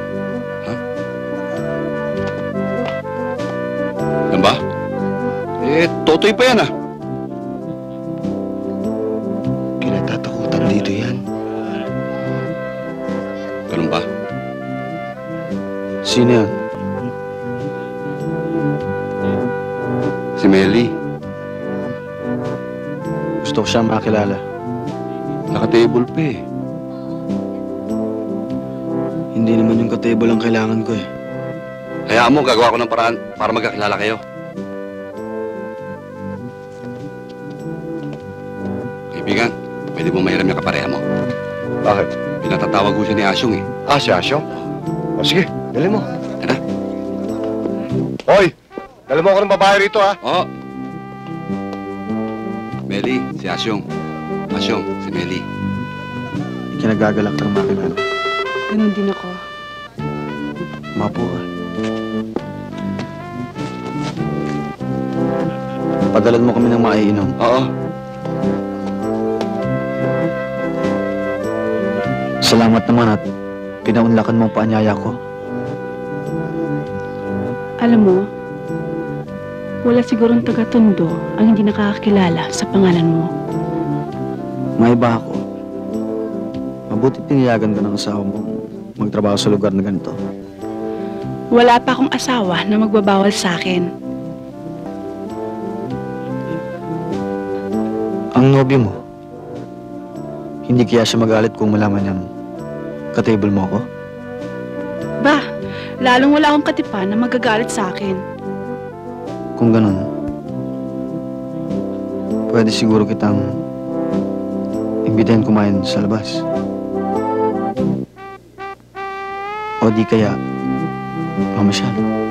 Yan ba? Eh, totoy pa yan ah. Kinatatakutan dito yan. Ganun ba? Sino yan? Si Melly. Gusto ko siya makilala. Naka-table pa eh. Katable ang kailangan ko eh. Hayaan mo, gagawa ko ng paraan para magkakilala kayo. Kaibigan, pwede mo mahiram yung kapareha mo. Bakit? Pinatatawag ko siya ni Asyong eh. Ah, si Asyong? O sige, dali mo. Tara. Hoy! Dali mo ako ng babae rito, ha? Oo. Meli, si Asyong. Asyong, si Meli. Kinagagalak ng makilala. Ganun din ako. Padalan mo kami ng maiinom. Oo. Salamat naman at pinaunlakan mo ang paanyaya ko. Alam mo, wala sigurong taga-tondo ang hindi nakakakilala sa pangalan mo. May iba ako. Mabuti pinayagan ka ng asawa mo magtrabaho sa lugar na ganito. Wala pa akong asawa na magbabawal sa akin. Ang nobyo mo, hindi kaya siya magalit kung malaman niyang katable mo ako? Ba, lalong wala akong katipan na magagalit sa akin. Kung ganun, pwede siguro kitang imbitahin kumain sa labas. O di kaya, mamasyal.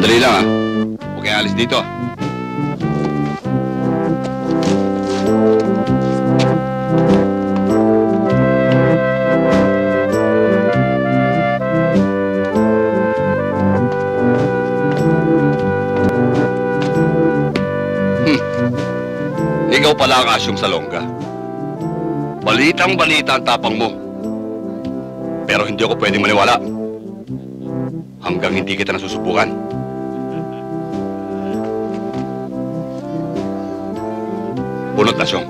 Sandali lang ah. Huwag kayong alis dito. Hmm. Ikaw pala ang asyong salongga. Balitang balita ang tapang mo. Pero hindi ako pwedeng maniwala. Hanggang hindi kita nasusubukan. Siyong.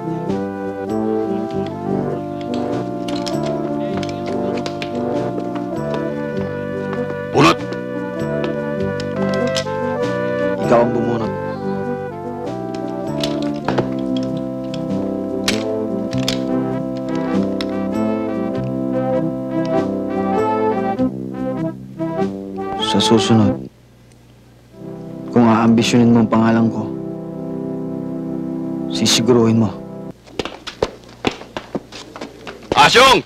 Bunot! Ikaw ang bumunot. Sa susunod, kung aambisyonin mo ang pangalan ko, sisiguruhin mo. Asyong!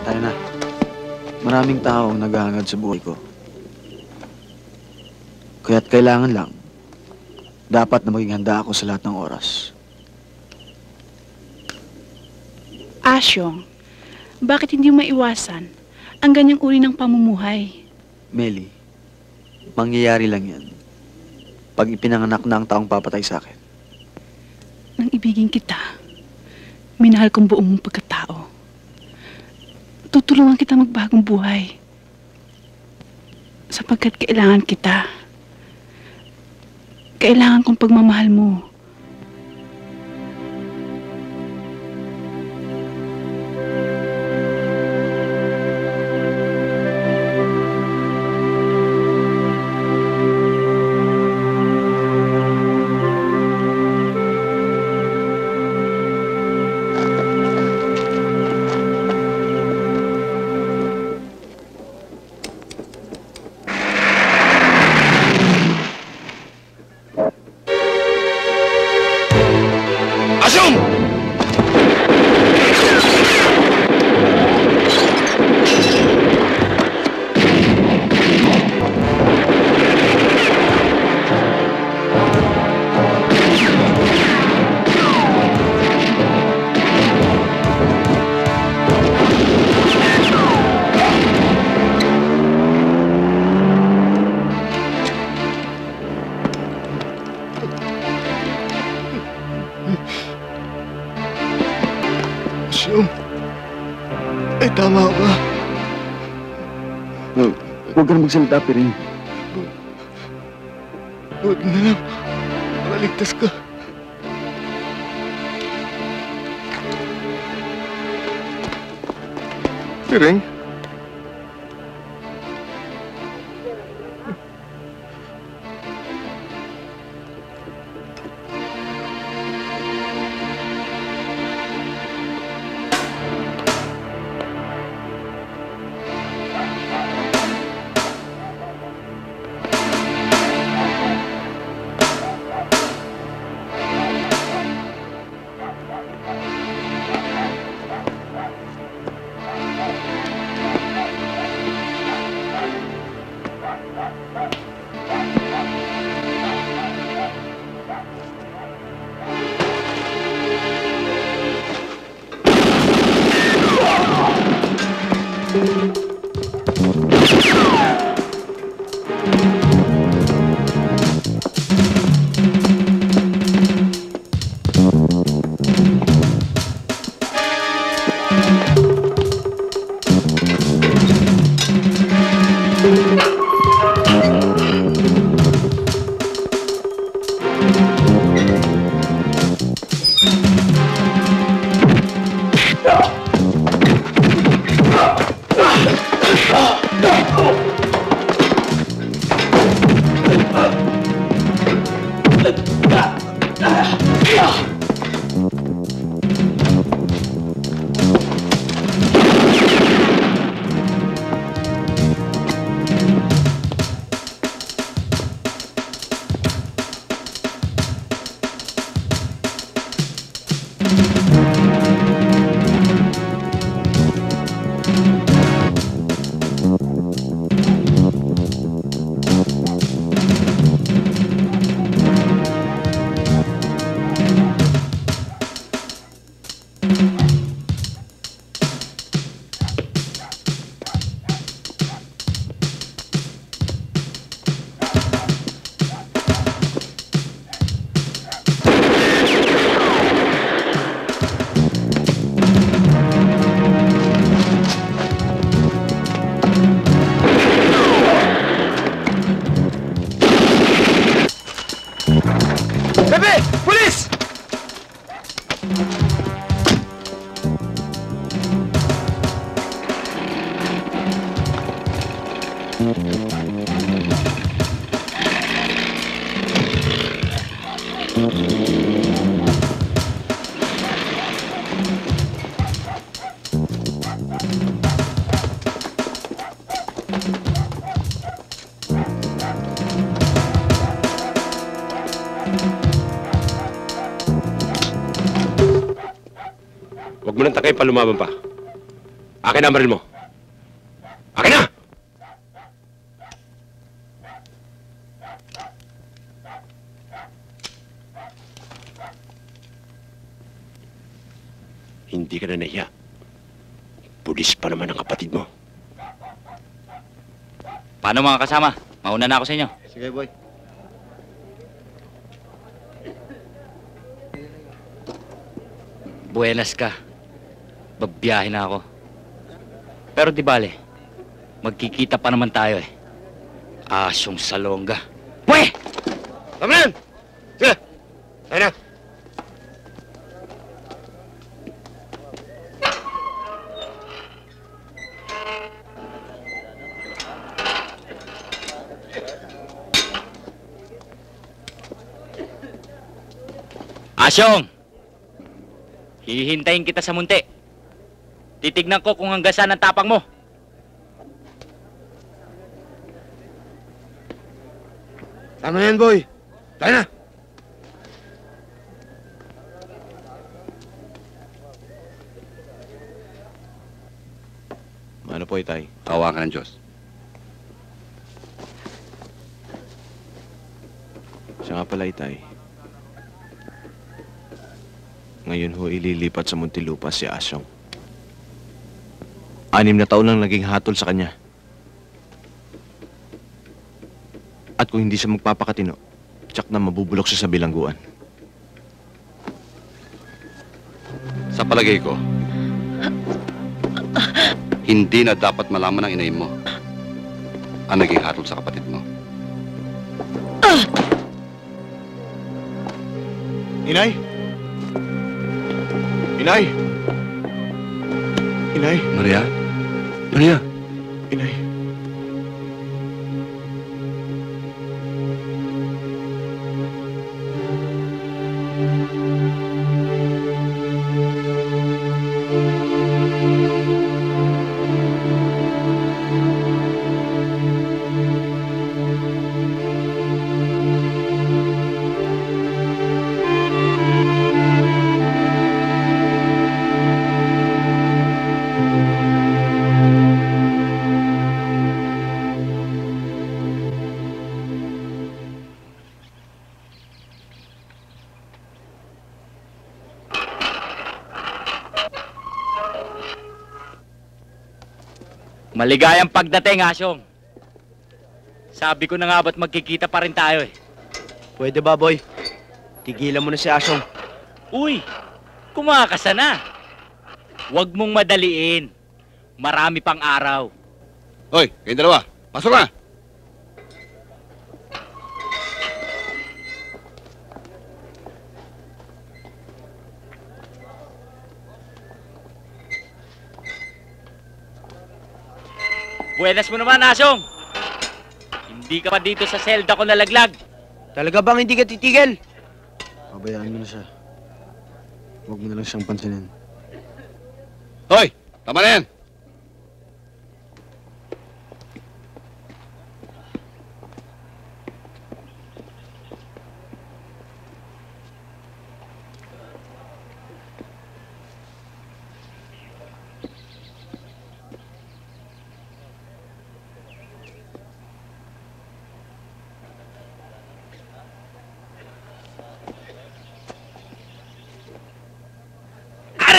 Tayo na. Maraming tao ang naghahangad sa buhay ko. Kaya't kailangan lang, dapat na maging handa ako sa lahat ng oras. Asyong, bakit hindi mo maiwasan ang ganyang uri ng pamumuhay? Meli, mangyayari lang yan. Pag ipinanganak na ang taong papatay sa akin. Nang ibigin kita, minahal kong buong mong pagkatao. Tutulungan kita magbagong buhay. Sapagkat kailangan kita. Kailangan kong pagmamahal mo. Tama ka. Huwag, huwag ka na magsalita, Piring. Huwag na lang. Makaligtas ka. Piring? Mo nang takay pa lumaban pa. Akin na ang baril mo. Akin na! Hindi ka na nahiya. Pulis pa naman ang kapatid mo. Paano mga kasama? Mauna na ako sa inyo. Sige, boy. Buenas ka. Babiyahe na ako. Pero di bale, magkikita pa naman tayo eh. Asyong salongga. Pwe! Yan! Sige! Ayun na! Asyong! Hihintayin kita sa munti. Titignan ko kung hanggang saan ang tapang mo. Tama yan, boy. Tayo na. Ano po, Itay? Kawa ka ng Diyos. Siya nga pala, Itay. Ngayon ho ililipat sa Muntinlupa si Asyong. Anim na taon lang naging hatol sa kanya. At kung hindi siya magpapakatino, tsak na mabubulok siya sa bilangguan. Sa palagay ko, hindi na dapat malaman ng inay mo ang naging hatol sa kapatid mo. Inay! Inay! Inay! Maria? Maria? Inay. Maligayang pagdating, Asyong. Sabi ko na nga ba't magkikita pa rin tayo eh. Pwede ba, boy? Tigilan mo na si Asyong. Uy, kumakasa na. Huwag mong madaliin. Marami pang araw. Hoy, kayong dalawa, pasok na! Buenas mo naman, Asyong. Hindi ka pa dito sa selda ko nalaglag. Talaga bang hindi ka titigil? Pabayaan mo na siya. Huwag mo na lang siyang pansinin. Hoy, tama na yan!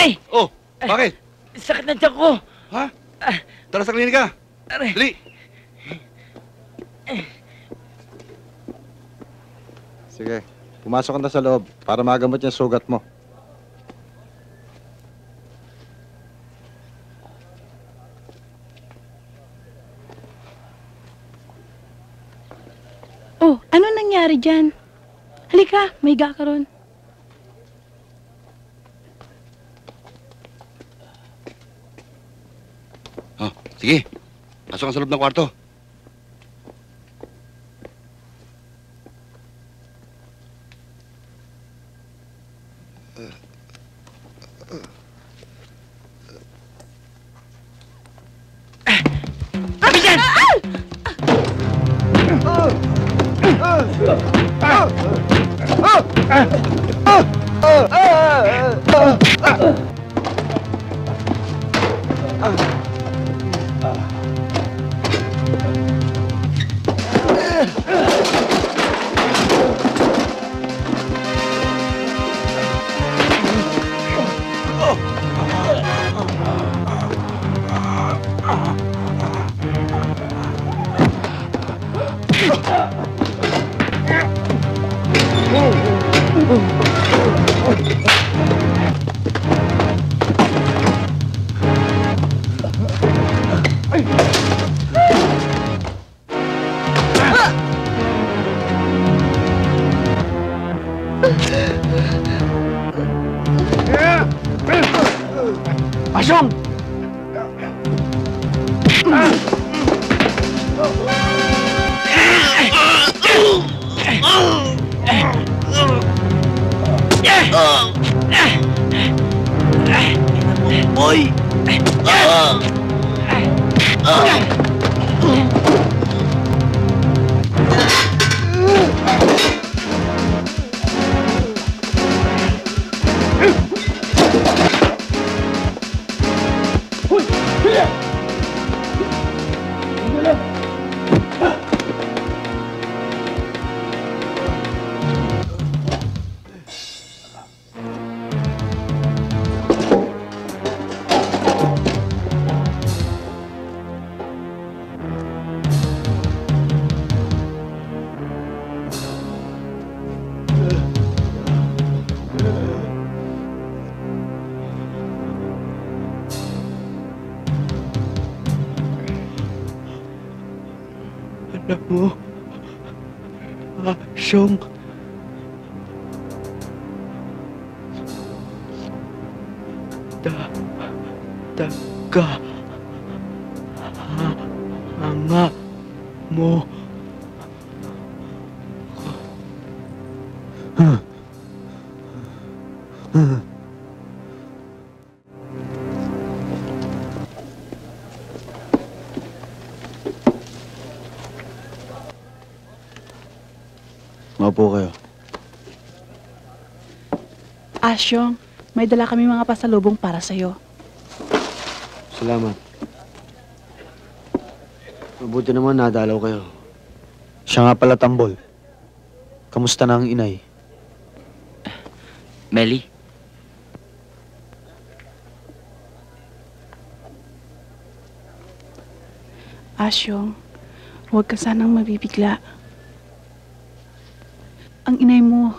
Are! Oh, bakit? Sakit na tiyan ko. Ha? Tara sa klinika. Are! Dali! Sige, pumasok ka na sa loob para magamot yung sugat mo. Oh, ano nangyari dyan? Halika, may ka ron. Oh, sige. Pasok ka sa ng kwarto. Asyong. Asyong, may dala kami mga pasalubong para sa'yo. Salamat. Mabuti naman nadalaw kayo. Siya nga pala tambol. Kamusta na ang inay? Melly? Asyong, huwag ka sanang mabibigla. Ang inay mo,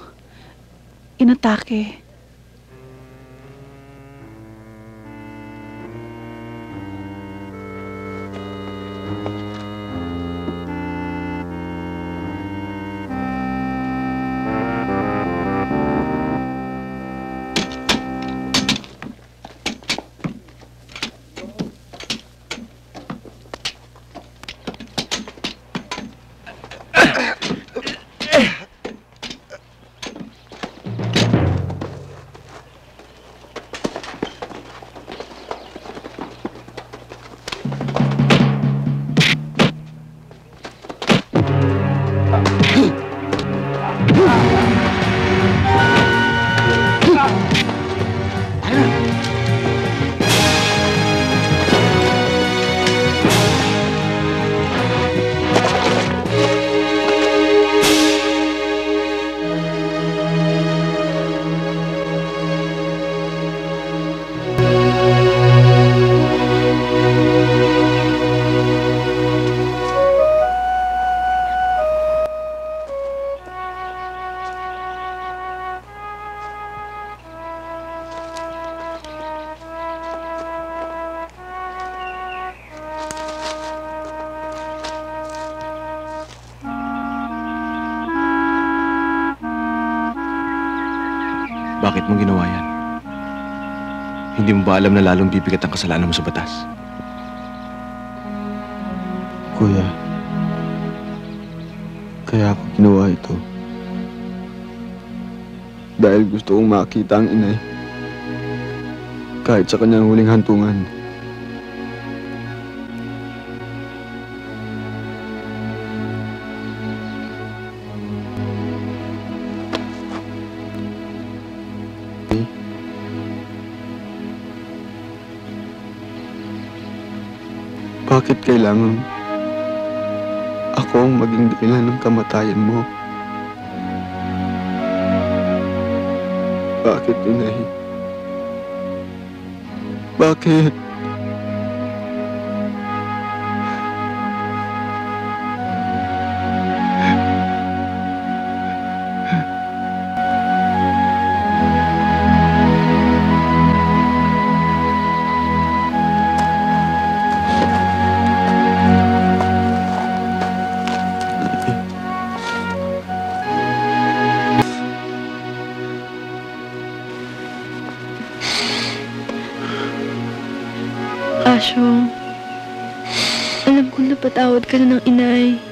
inatake. Alam na lalong bibigat ang kasalanan mo sa batas? Kuya, kaya ako ginawa ito. Dahil gusto kong makita ang inay. Kahit sa kanyang huling hantungan. Bakit kailangan ako ang maging dahilan ng kamatayan mo? Bakit, inay? Bakit? Asyong, alam kong napatawad ka na ng inay.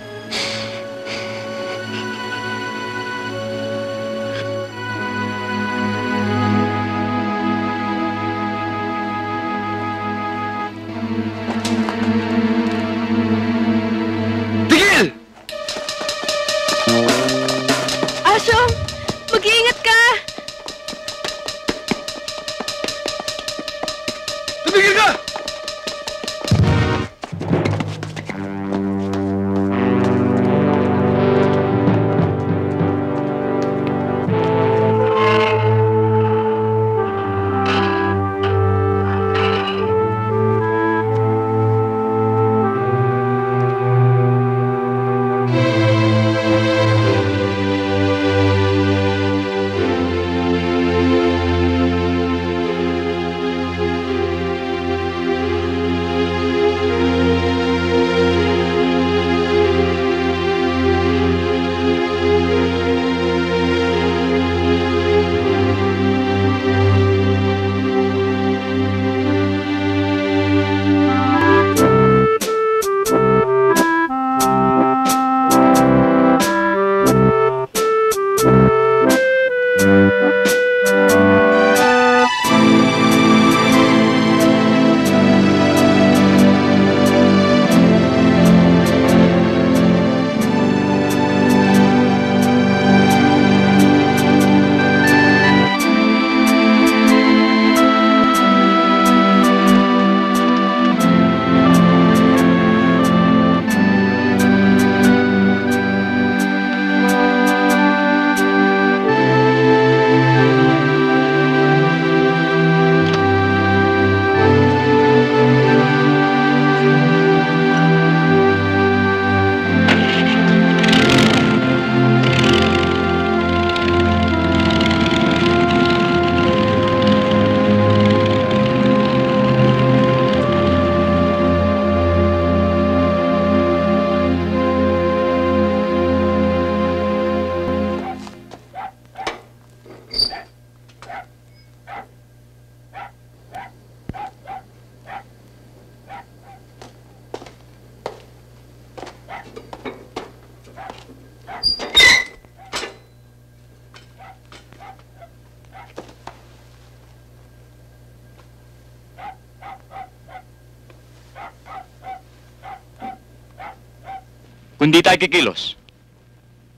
Kung di tayo kikilos,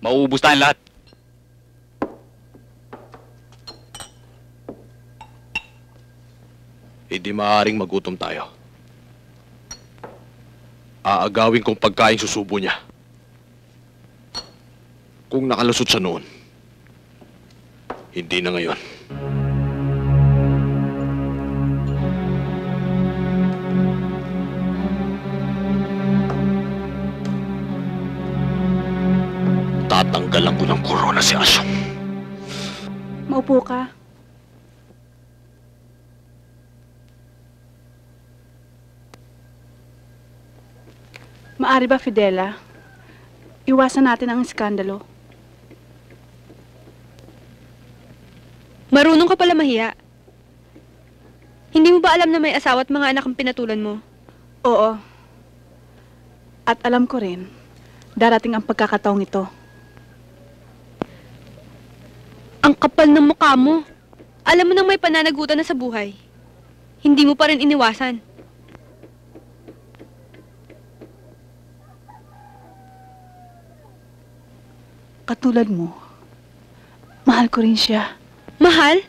mauubos tayong lahat. Hindi maaaring magutom tayo. Aagawin kong pagkain susubo niya. Kung nakalusot sa noon, hindi na ngayon. Ko ng korona si Asyong. Maupo ka. Maari ba, Fidela? Iwasan natin ang iskandalo. Marunong ka pala mahiya. Hindi mo ba alam na may asawa at mga anak ang pinatulan mo? Oo. At alam ko rin, darating ang pagkakataong ito. Ang kapal ng mukha mo. Alam mo nang may pananagutan na sa buhay. Hindi mo pa rin iniwasan. Katulad mo, mahal ko rin siya. Mahal?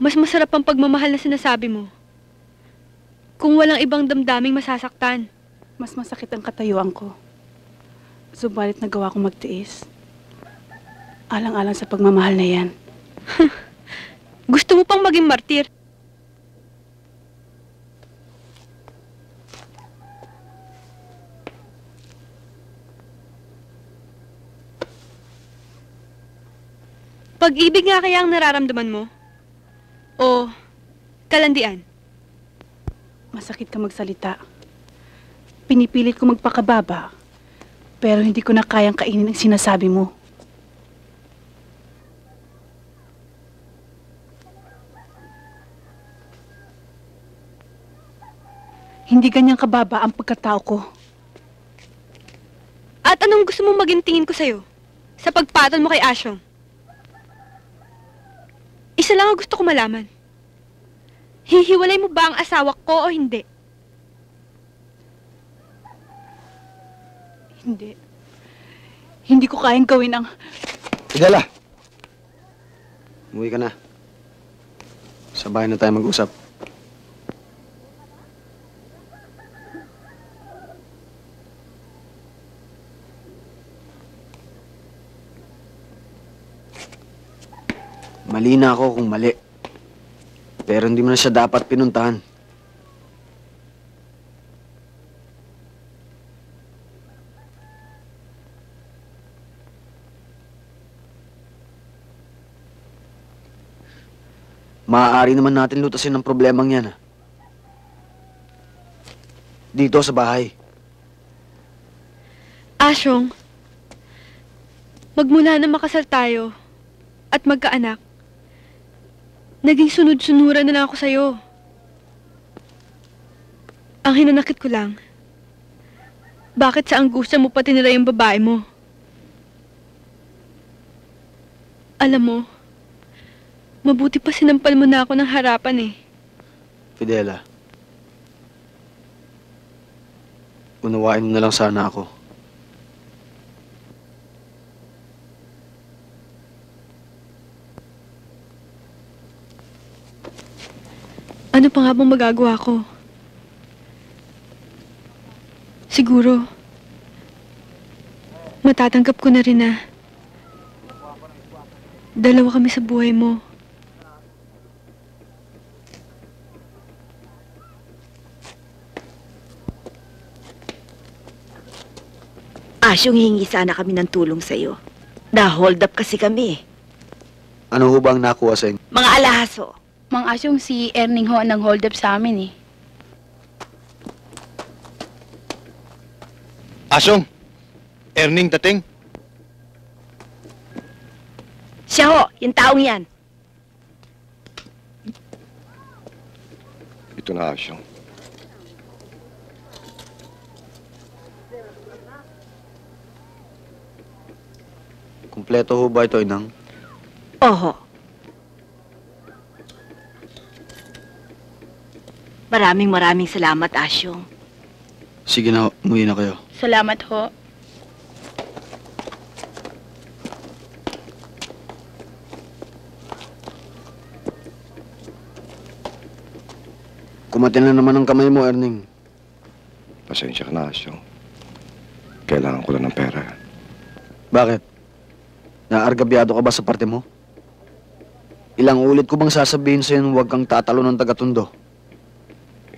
Mas masarap ang pagmamahal na sinasabi mo. Kung walang ibang damdaming masasaktan. Mas masakit ang katayuan ko. Subalit nagawa kong magtiis. Alang-alang sa pagmamahal na yan. Gusto mo pang maging martir? Pag-ibig nga kaya ang nararamdaman mo? O kalandian? Masakit ka magsalita. Pinipilit ko magpakababa. Pero hindi ko na kayang kainin ang sinasabi mo. Hindi ganyang kababa ang pagkatao ko. At anong gusto mong maging tingin ko sa'yo? Sa pagpatol mo kay Asyong? Isa lang ang gusto ko malaman. Hihiwalay mo ba ang asawa ko o hindi? Hindi. Hindi ko kayang gawin ang... Fidela! Umuwi ka na. Sa bahay na tayo mag-usap. Mali na ako kung mali. Pero hindi mo na siya dapat pinuntahan. Maaari naman natin lutasin ang problemang yan. ah. Dito sa bahay. Asyong, magmula na makasal tayo at magkaanak, naging sunod-sunuran na lang ako sa'yo. Ang hinanakit ko lang, bakit sa angusya mo pa tinira yung babae mo? Alam mo, mabuti pa sinampal mo na ako ng harapan eh. Fidela. Unawain mo na lang sana ako. Ano pa nga bang magagawa ko? Siguro, matatanggap ko na rin na dalawa kami sa buhay mo. Asyong hingi sana kami ng tulong sa'yo. Na-hold up kasi kami. Ano ho bang nakuha sa inyo? Mga alahaso. Mang Asyong si Erning ho ang hold up sa amin eh. Asyong! Erning dating? Siya ho, yung taong yan. Ito na, Asyong. Kumpleto ho ba ito, Inang? Oho. Maraming maraming salamat, Asyong. Sige na, umuwi na kayo. Salamat ho. Kumati na naman ang kamay mo, Erning. Pasensya ka na, Asyong. Kailangan ko lang ng pera. Bakit? Naargabyado ka ba sa parte mo? Ilang ulit ko bang sasabihin sa'yo huwag kang tatalo ng tagatundo?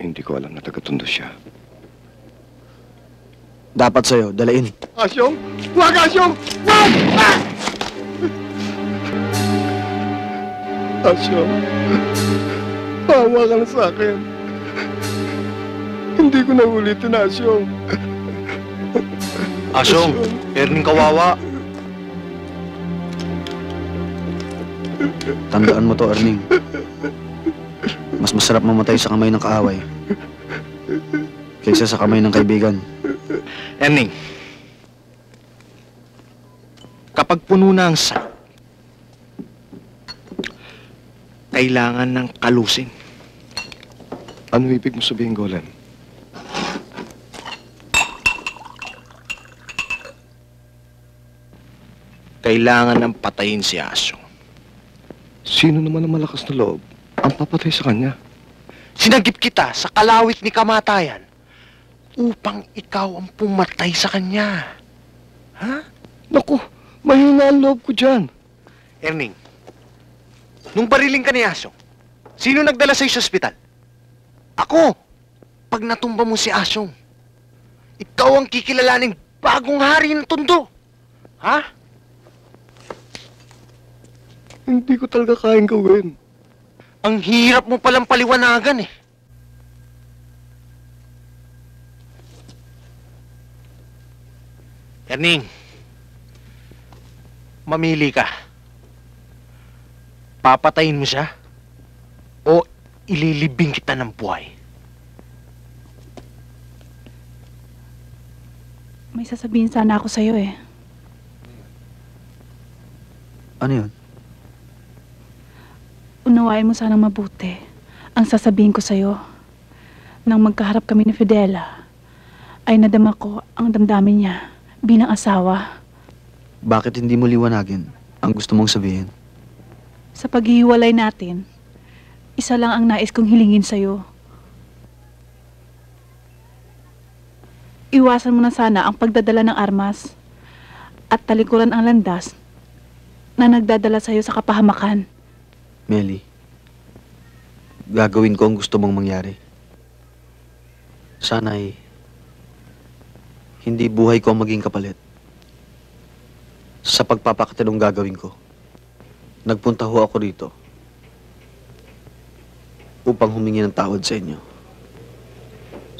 Hindi ko alam na taga-tundo siya. Dapat sa'yo, dalain. Asyong! Huwag, Asyong! Huwag! Ah! Asyong, bawa ka na sa akin. Hindi ko na ulitin, Asyong. Asyong, Erning kawawa. Tandaan mo to, Erning. Mas masarap mamatay sa kamay ng kaaway kaysa sa kamay ng kaibigan. Erning, kapag puno na ang site, kailangan ng kalusin. Ano ibig mo sabihin, Golem? Kailangan ng patayin si Asyong. Sino naman ang malakas na loob ang papatay sa kanya? Sinagip kita sa kalawit ni kamatayan upang ikaw ang pumatay sa kanya. Ha? Naku, mahina ang loob ko dyan. Erning, nung bariling ka ni Asyong, sino nagdala sa'yo sa ospital? Ako! Pag natumba mo si Asyong, ikaw ang kikilalaning bagong hari ng tundo. Ha? Hindi ko talaga kayang gawin. Ang hirap mo palang paliwanagan eh. Erning, mamili ka. Papatayin mo siya o ililibing kita ng buhay. May sasabihin sana ako sa'yo eh. Ano yun? Unawain mo sanang mabuti ang sasabihin ko sa'yo. Nang magkaharap kami ni Fidela, ay nadama ko ang damdamin niya bilang asawa. Bakit hindi mo liwanagin ang gusto mong sabihin? Sa paghihiwalay natin, isa lang ang nais kong hilingin sa'yo. Iwasan mo na sana ang pagdadala ng armas at talikuran ang landas na nagdadala sa'yo sa kapahamakan. Melly, gagawin ko ang gusto mong mangyari. Sana'y hindi buhay ko ang maging kapalit. Sa pagpapakatinong gagawin ko, nagpunta ho ako dito upang humingi ng tawad sa inyo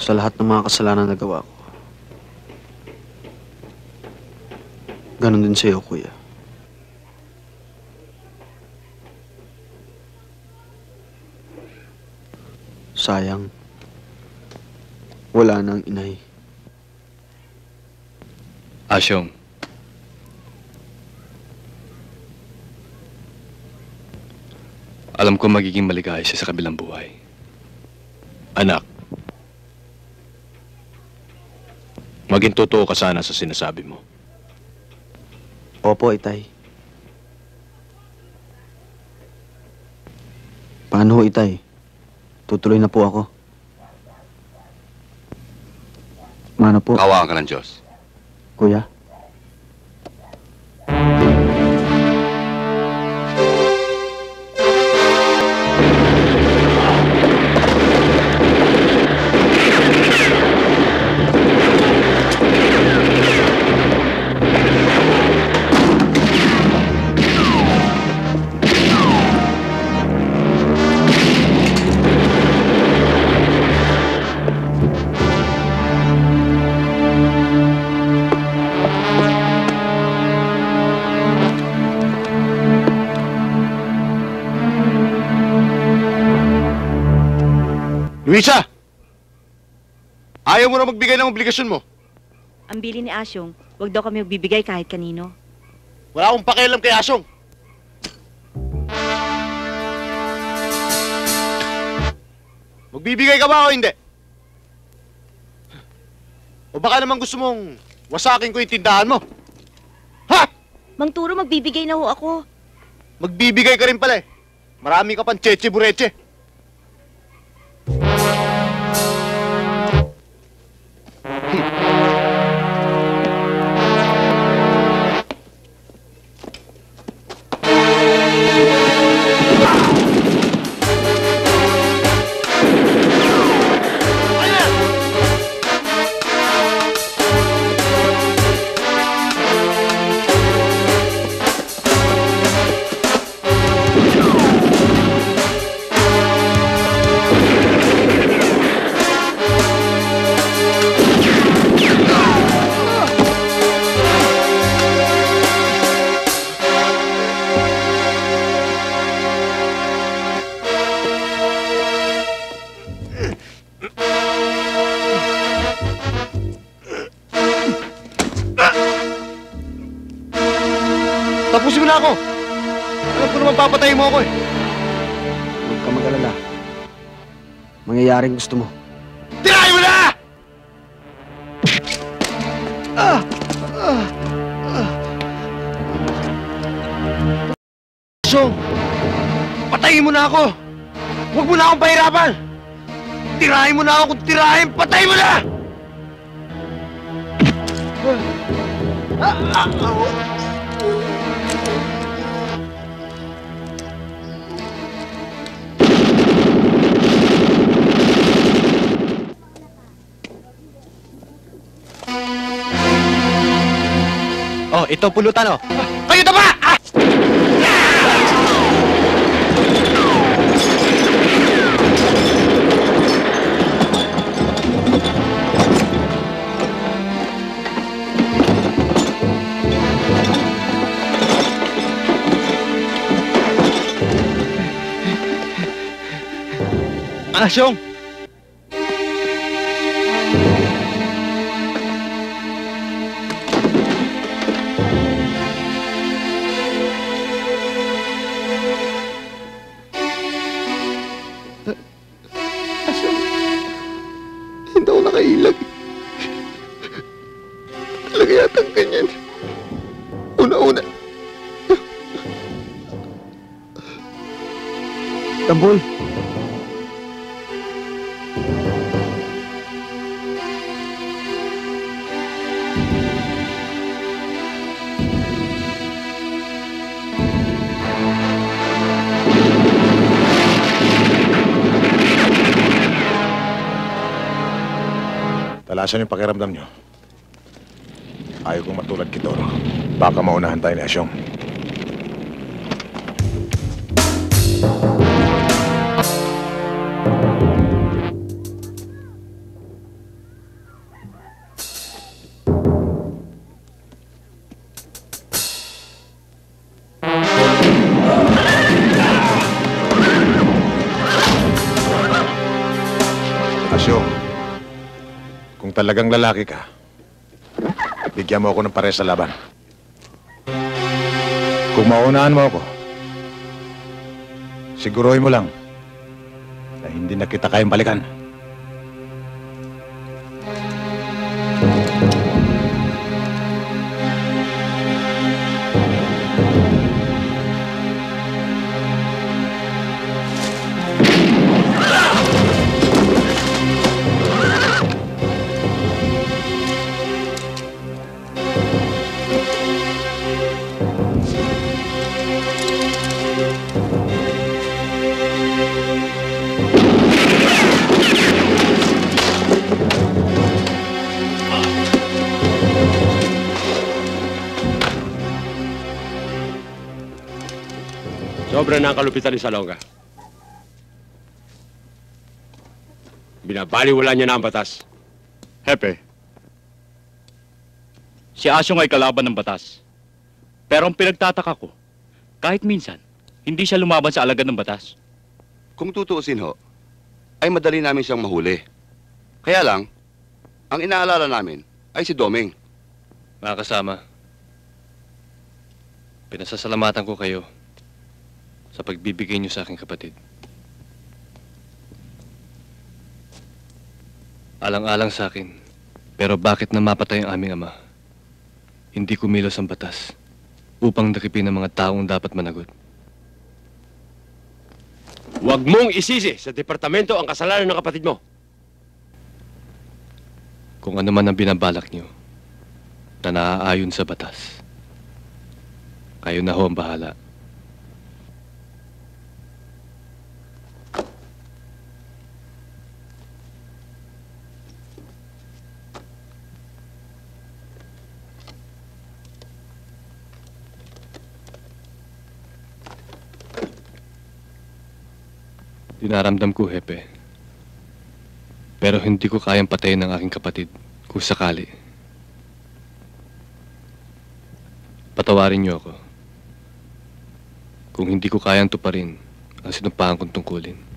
sa lahat ng mga kasalanan na nagawa ko. Ganon din sa iyo, kuya. Sayang. Wala nang inay. Asyong. Alam ko magiging maligaya siya sa kabilang buhay. Anak, maging totoo ka sana sa sinasabi mo. Opo, itay. Paano itay? Tutuloy na po ako. Mano po, Kawaan ka ng Diyos. kuya? Luisa! Ayaw mo na magbigay ng obligasyon mo. Ang bili ni Asyong, wag daw kami magbibigay kahit kanino. Wala akong pakialam kay Asong. Magbibigay ka ba o hindi? O baka naman gusto mong wasakin ko yung tindahan mo? Mang Turo, magbibigay na ho ako. Magbibigay ka rin pala eh. Marami ka pang cheche bureche. Mangyayaring gusto mo. Tirahin mo na! Ah! Ah! Ah! Song, patayin mo na ako! Huwag mo na akong pahirapan! Tirahin mo na ako kung tirahin! Patayin mo na! Oh, ito pulutan oh. Kayo na ba? Ah! Asyong! Talasan yung pakiramdam nyo. Ayaw kong matulad Kitoro. Baka maunahan tayo ni. Asyong, talagang lalaki ka, bigyan mo ako ng pare sa laban. Kung maunahan mo ako, siguruhin mo lang na hindi na kita kayang balikan. Sobra na ang kalupitan ni Salonga. Binabaliwala niya na ang batas. Hepe, si Asyong ay kalaban ng batas. Pero ang pinagtataka ko, kahit minsan, hindi siya lumaban sa alagad ng batas. Kung tutuusin ho, ay madali namin siyang mahuli. Kaya lang, ang inaalala namin ay si Doming. Mga kasama, pinasasalamatan ko kayo sa pagbibigay niyo sa aking kapatid. Alang-alang sa akin, Pero bakit na mapatay ang aming ama? Hindi kumilos ang batas upang nakipin ang mga taong dapat managot. Huwag mong isisi sa departamento ang kasalanan ng kapatid mo. Kung ano man ang binabalak niyo na naaayon sa batas. Kayo na ho ang bahala. Dinaramdam ko, Hepe. Pero hindi ko kayang patayin ang aking kapatid kung sakali. Patawarin niyo ako. Kung hindi ko kayang tuparin ang sinumpahan kong tungkulin.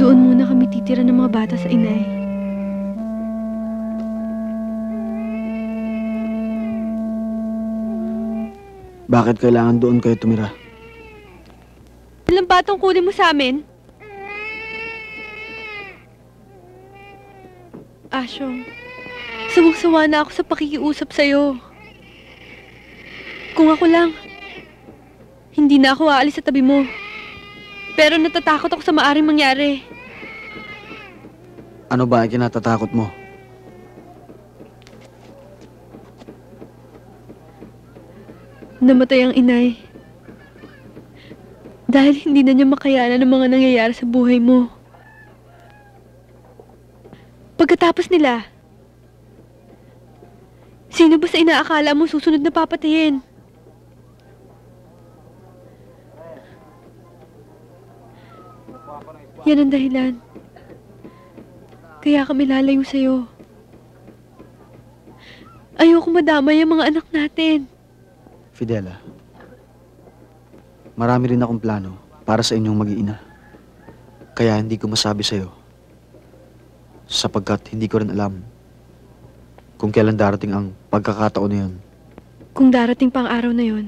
Doon muna kami titira ng mga bata sa inay. Bakit kailangan doon kayo tumira? Ilang batang kunin mo sa amin? Asyong, sawang-sawa na ako sa pakikiusap sa'yo. Kung ako lang, hindi na ako aalis sa tabi mo. Pero natatakot ako sa maaring mangyari. Ano ba ang kinatatakot mo? Namatay ang inay. Dahil hindi na niya makayanan ang mga nangyayari sa buhay mo. Pagkatapos nila, sino ba sa inaakala mo susunod na papatayin? Yan ang dahilan. Kaya kami lalayo sa'yo. Ayoko madamay ang mga anak natin. Fidela, marami rin akong plano para sa inyong mag-iina. Kaya hindi ko masabi sa'yo. Sapagkat hindi ko rin alam kung kailan darating ang pagkakataon na yun. Kung darating pang araw na yon,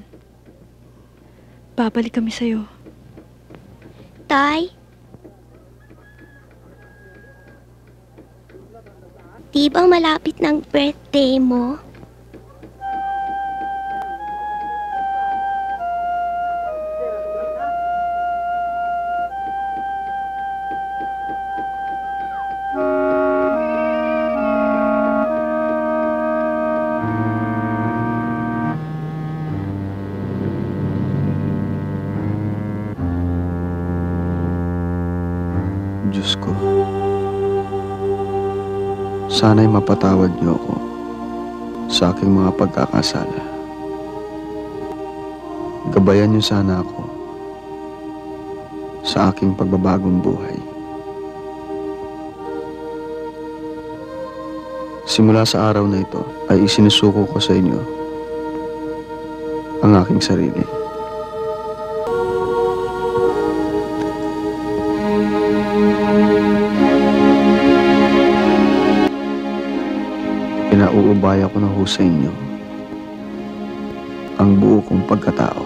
babalik kami sa'yo. Tay? Di ba malapit ng birthday mo? Sana'y mapatawad niyo ako sa aking mga pagkakasala. Gabayan niyo sana ako sa aking pagbabagong buhay. Simula sa araw na ito ay isinusuko ko sa inyo ang aking sarili. Pinauubaya ko na ho sa inyo ang buo kong pagkatao.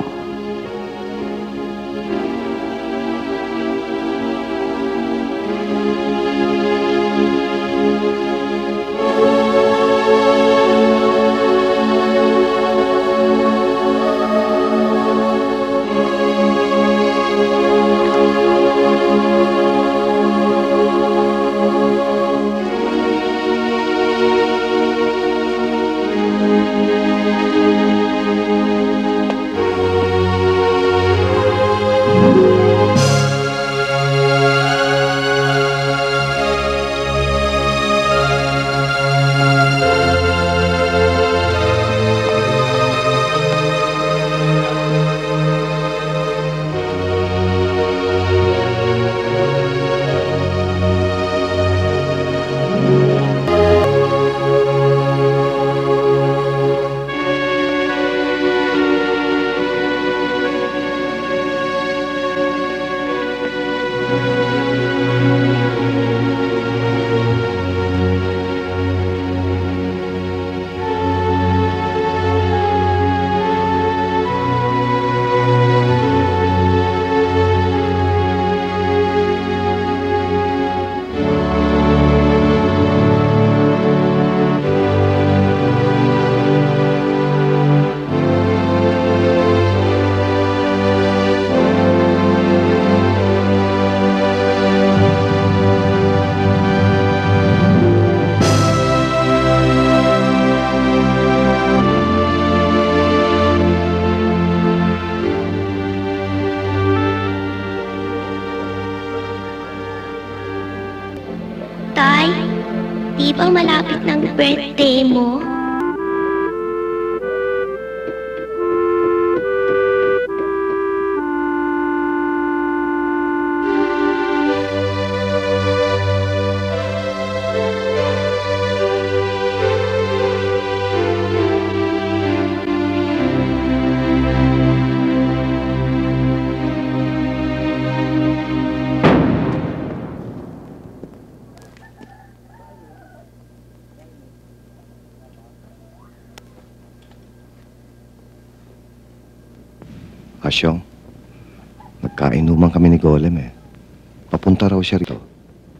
Raw siya rito.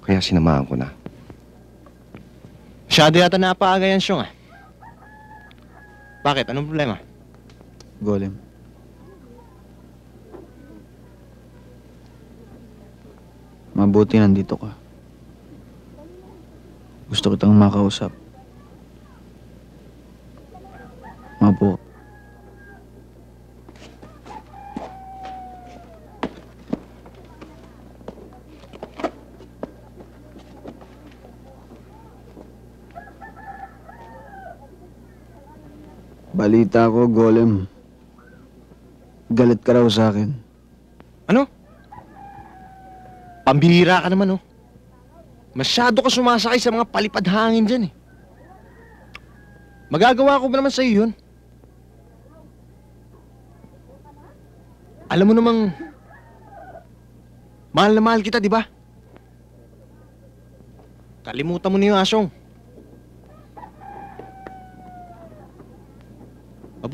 Kaya sinamahan ko na. Masyado yata napaaga yan, Syong ah. Bakit? Anong problema? Golem. Mabuti nandito ka. Gusto kitang makausap. Balita ko, Golem. Galit ka raw sa akin. Ano? Pambihira ka naman, oh. Masyado ka sumasakay sa mga palipad hangin dyan, eh. Magagawa ko ba naman sa'yo yun? Alam mo namang, mahal na mahal kita, di ba? Kalimutan mo na yung asyong.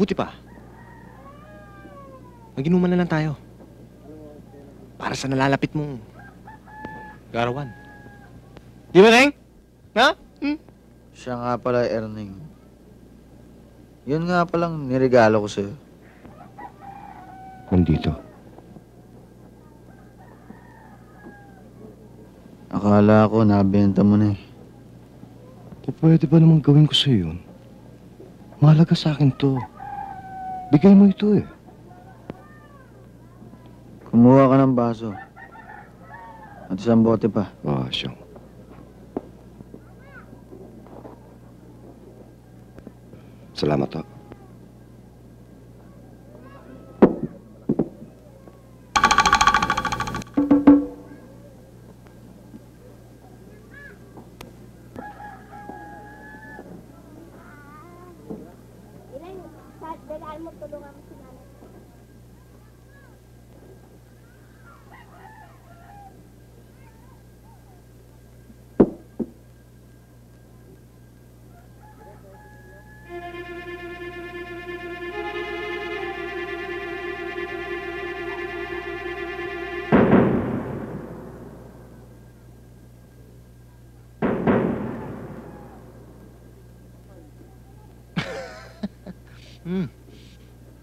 Mabuti pa. Maginuman na lang tayo. Para sa nalalapit mong garawan. Di ba, Neng? Ha? Hmm? Siya nga pala, Erning. Yun nga palang niregalo ko sa'yo. Nandito. Akala ko nabenta mo na eh. O pwede ba naman gawin ko sa'yo yun? Mahalaga sa akin to. Bigay mo ito eh. Kumuha ka ng baso. At isang bote pa. Ah, siyang. Salamat to.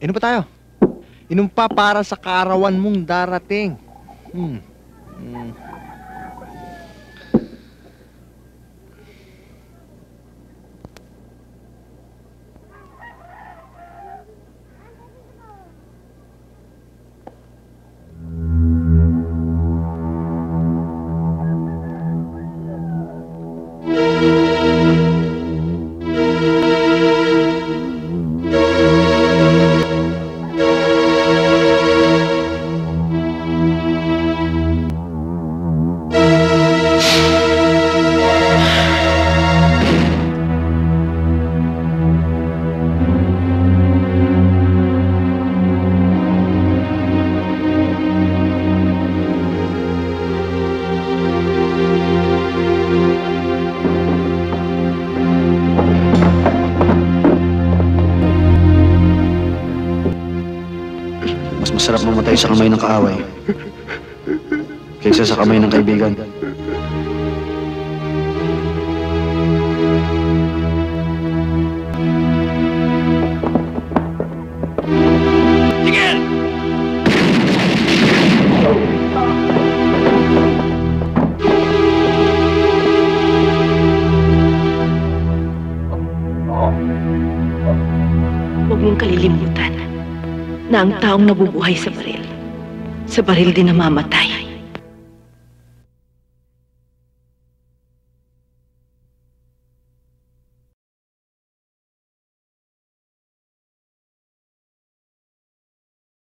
Inom pa tayo. Inom pa para sa kaarawan mong darating. Hmm. Taong nabubuhay sa baril, sa baril din namamatay.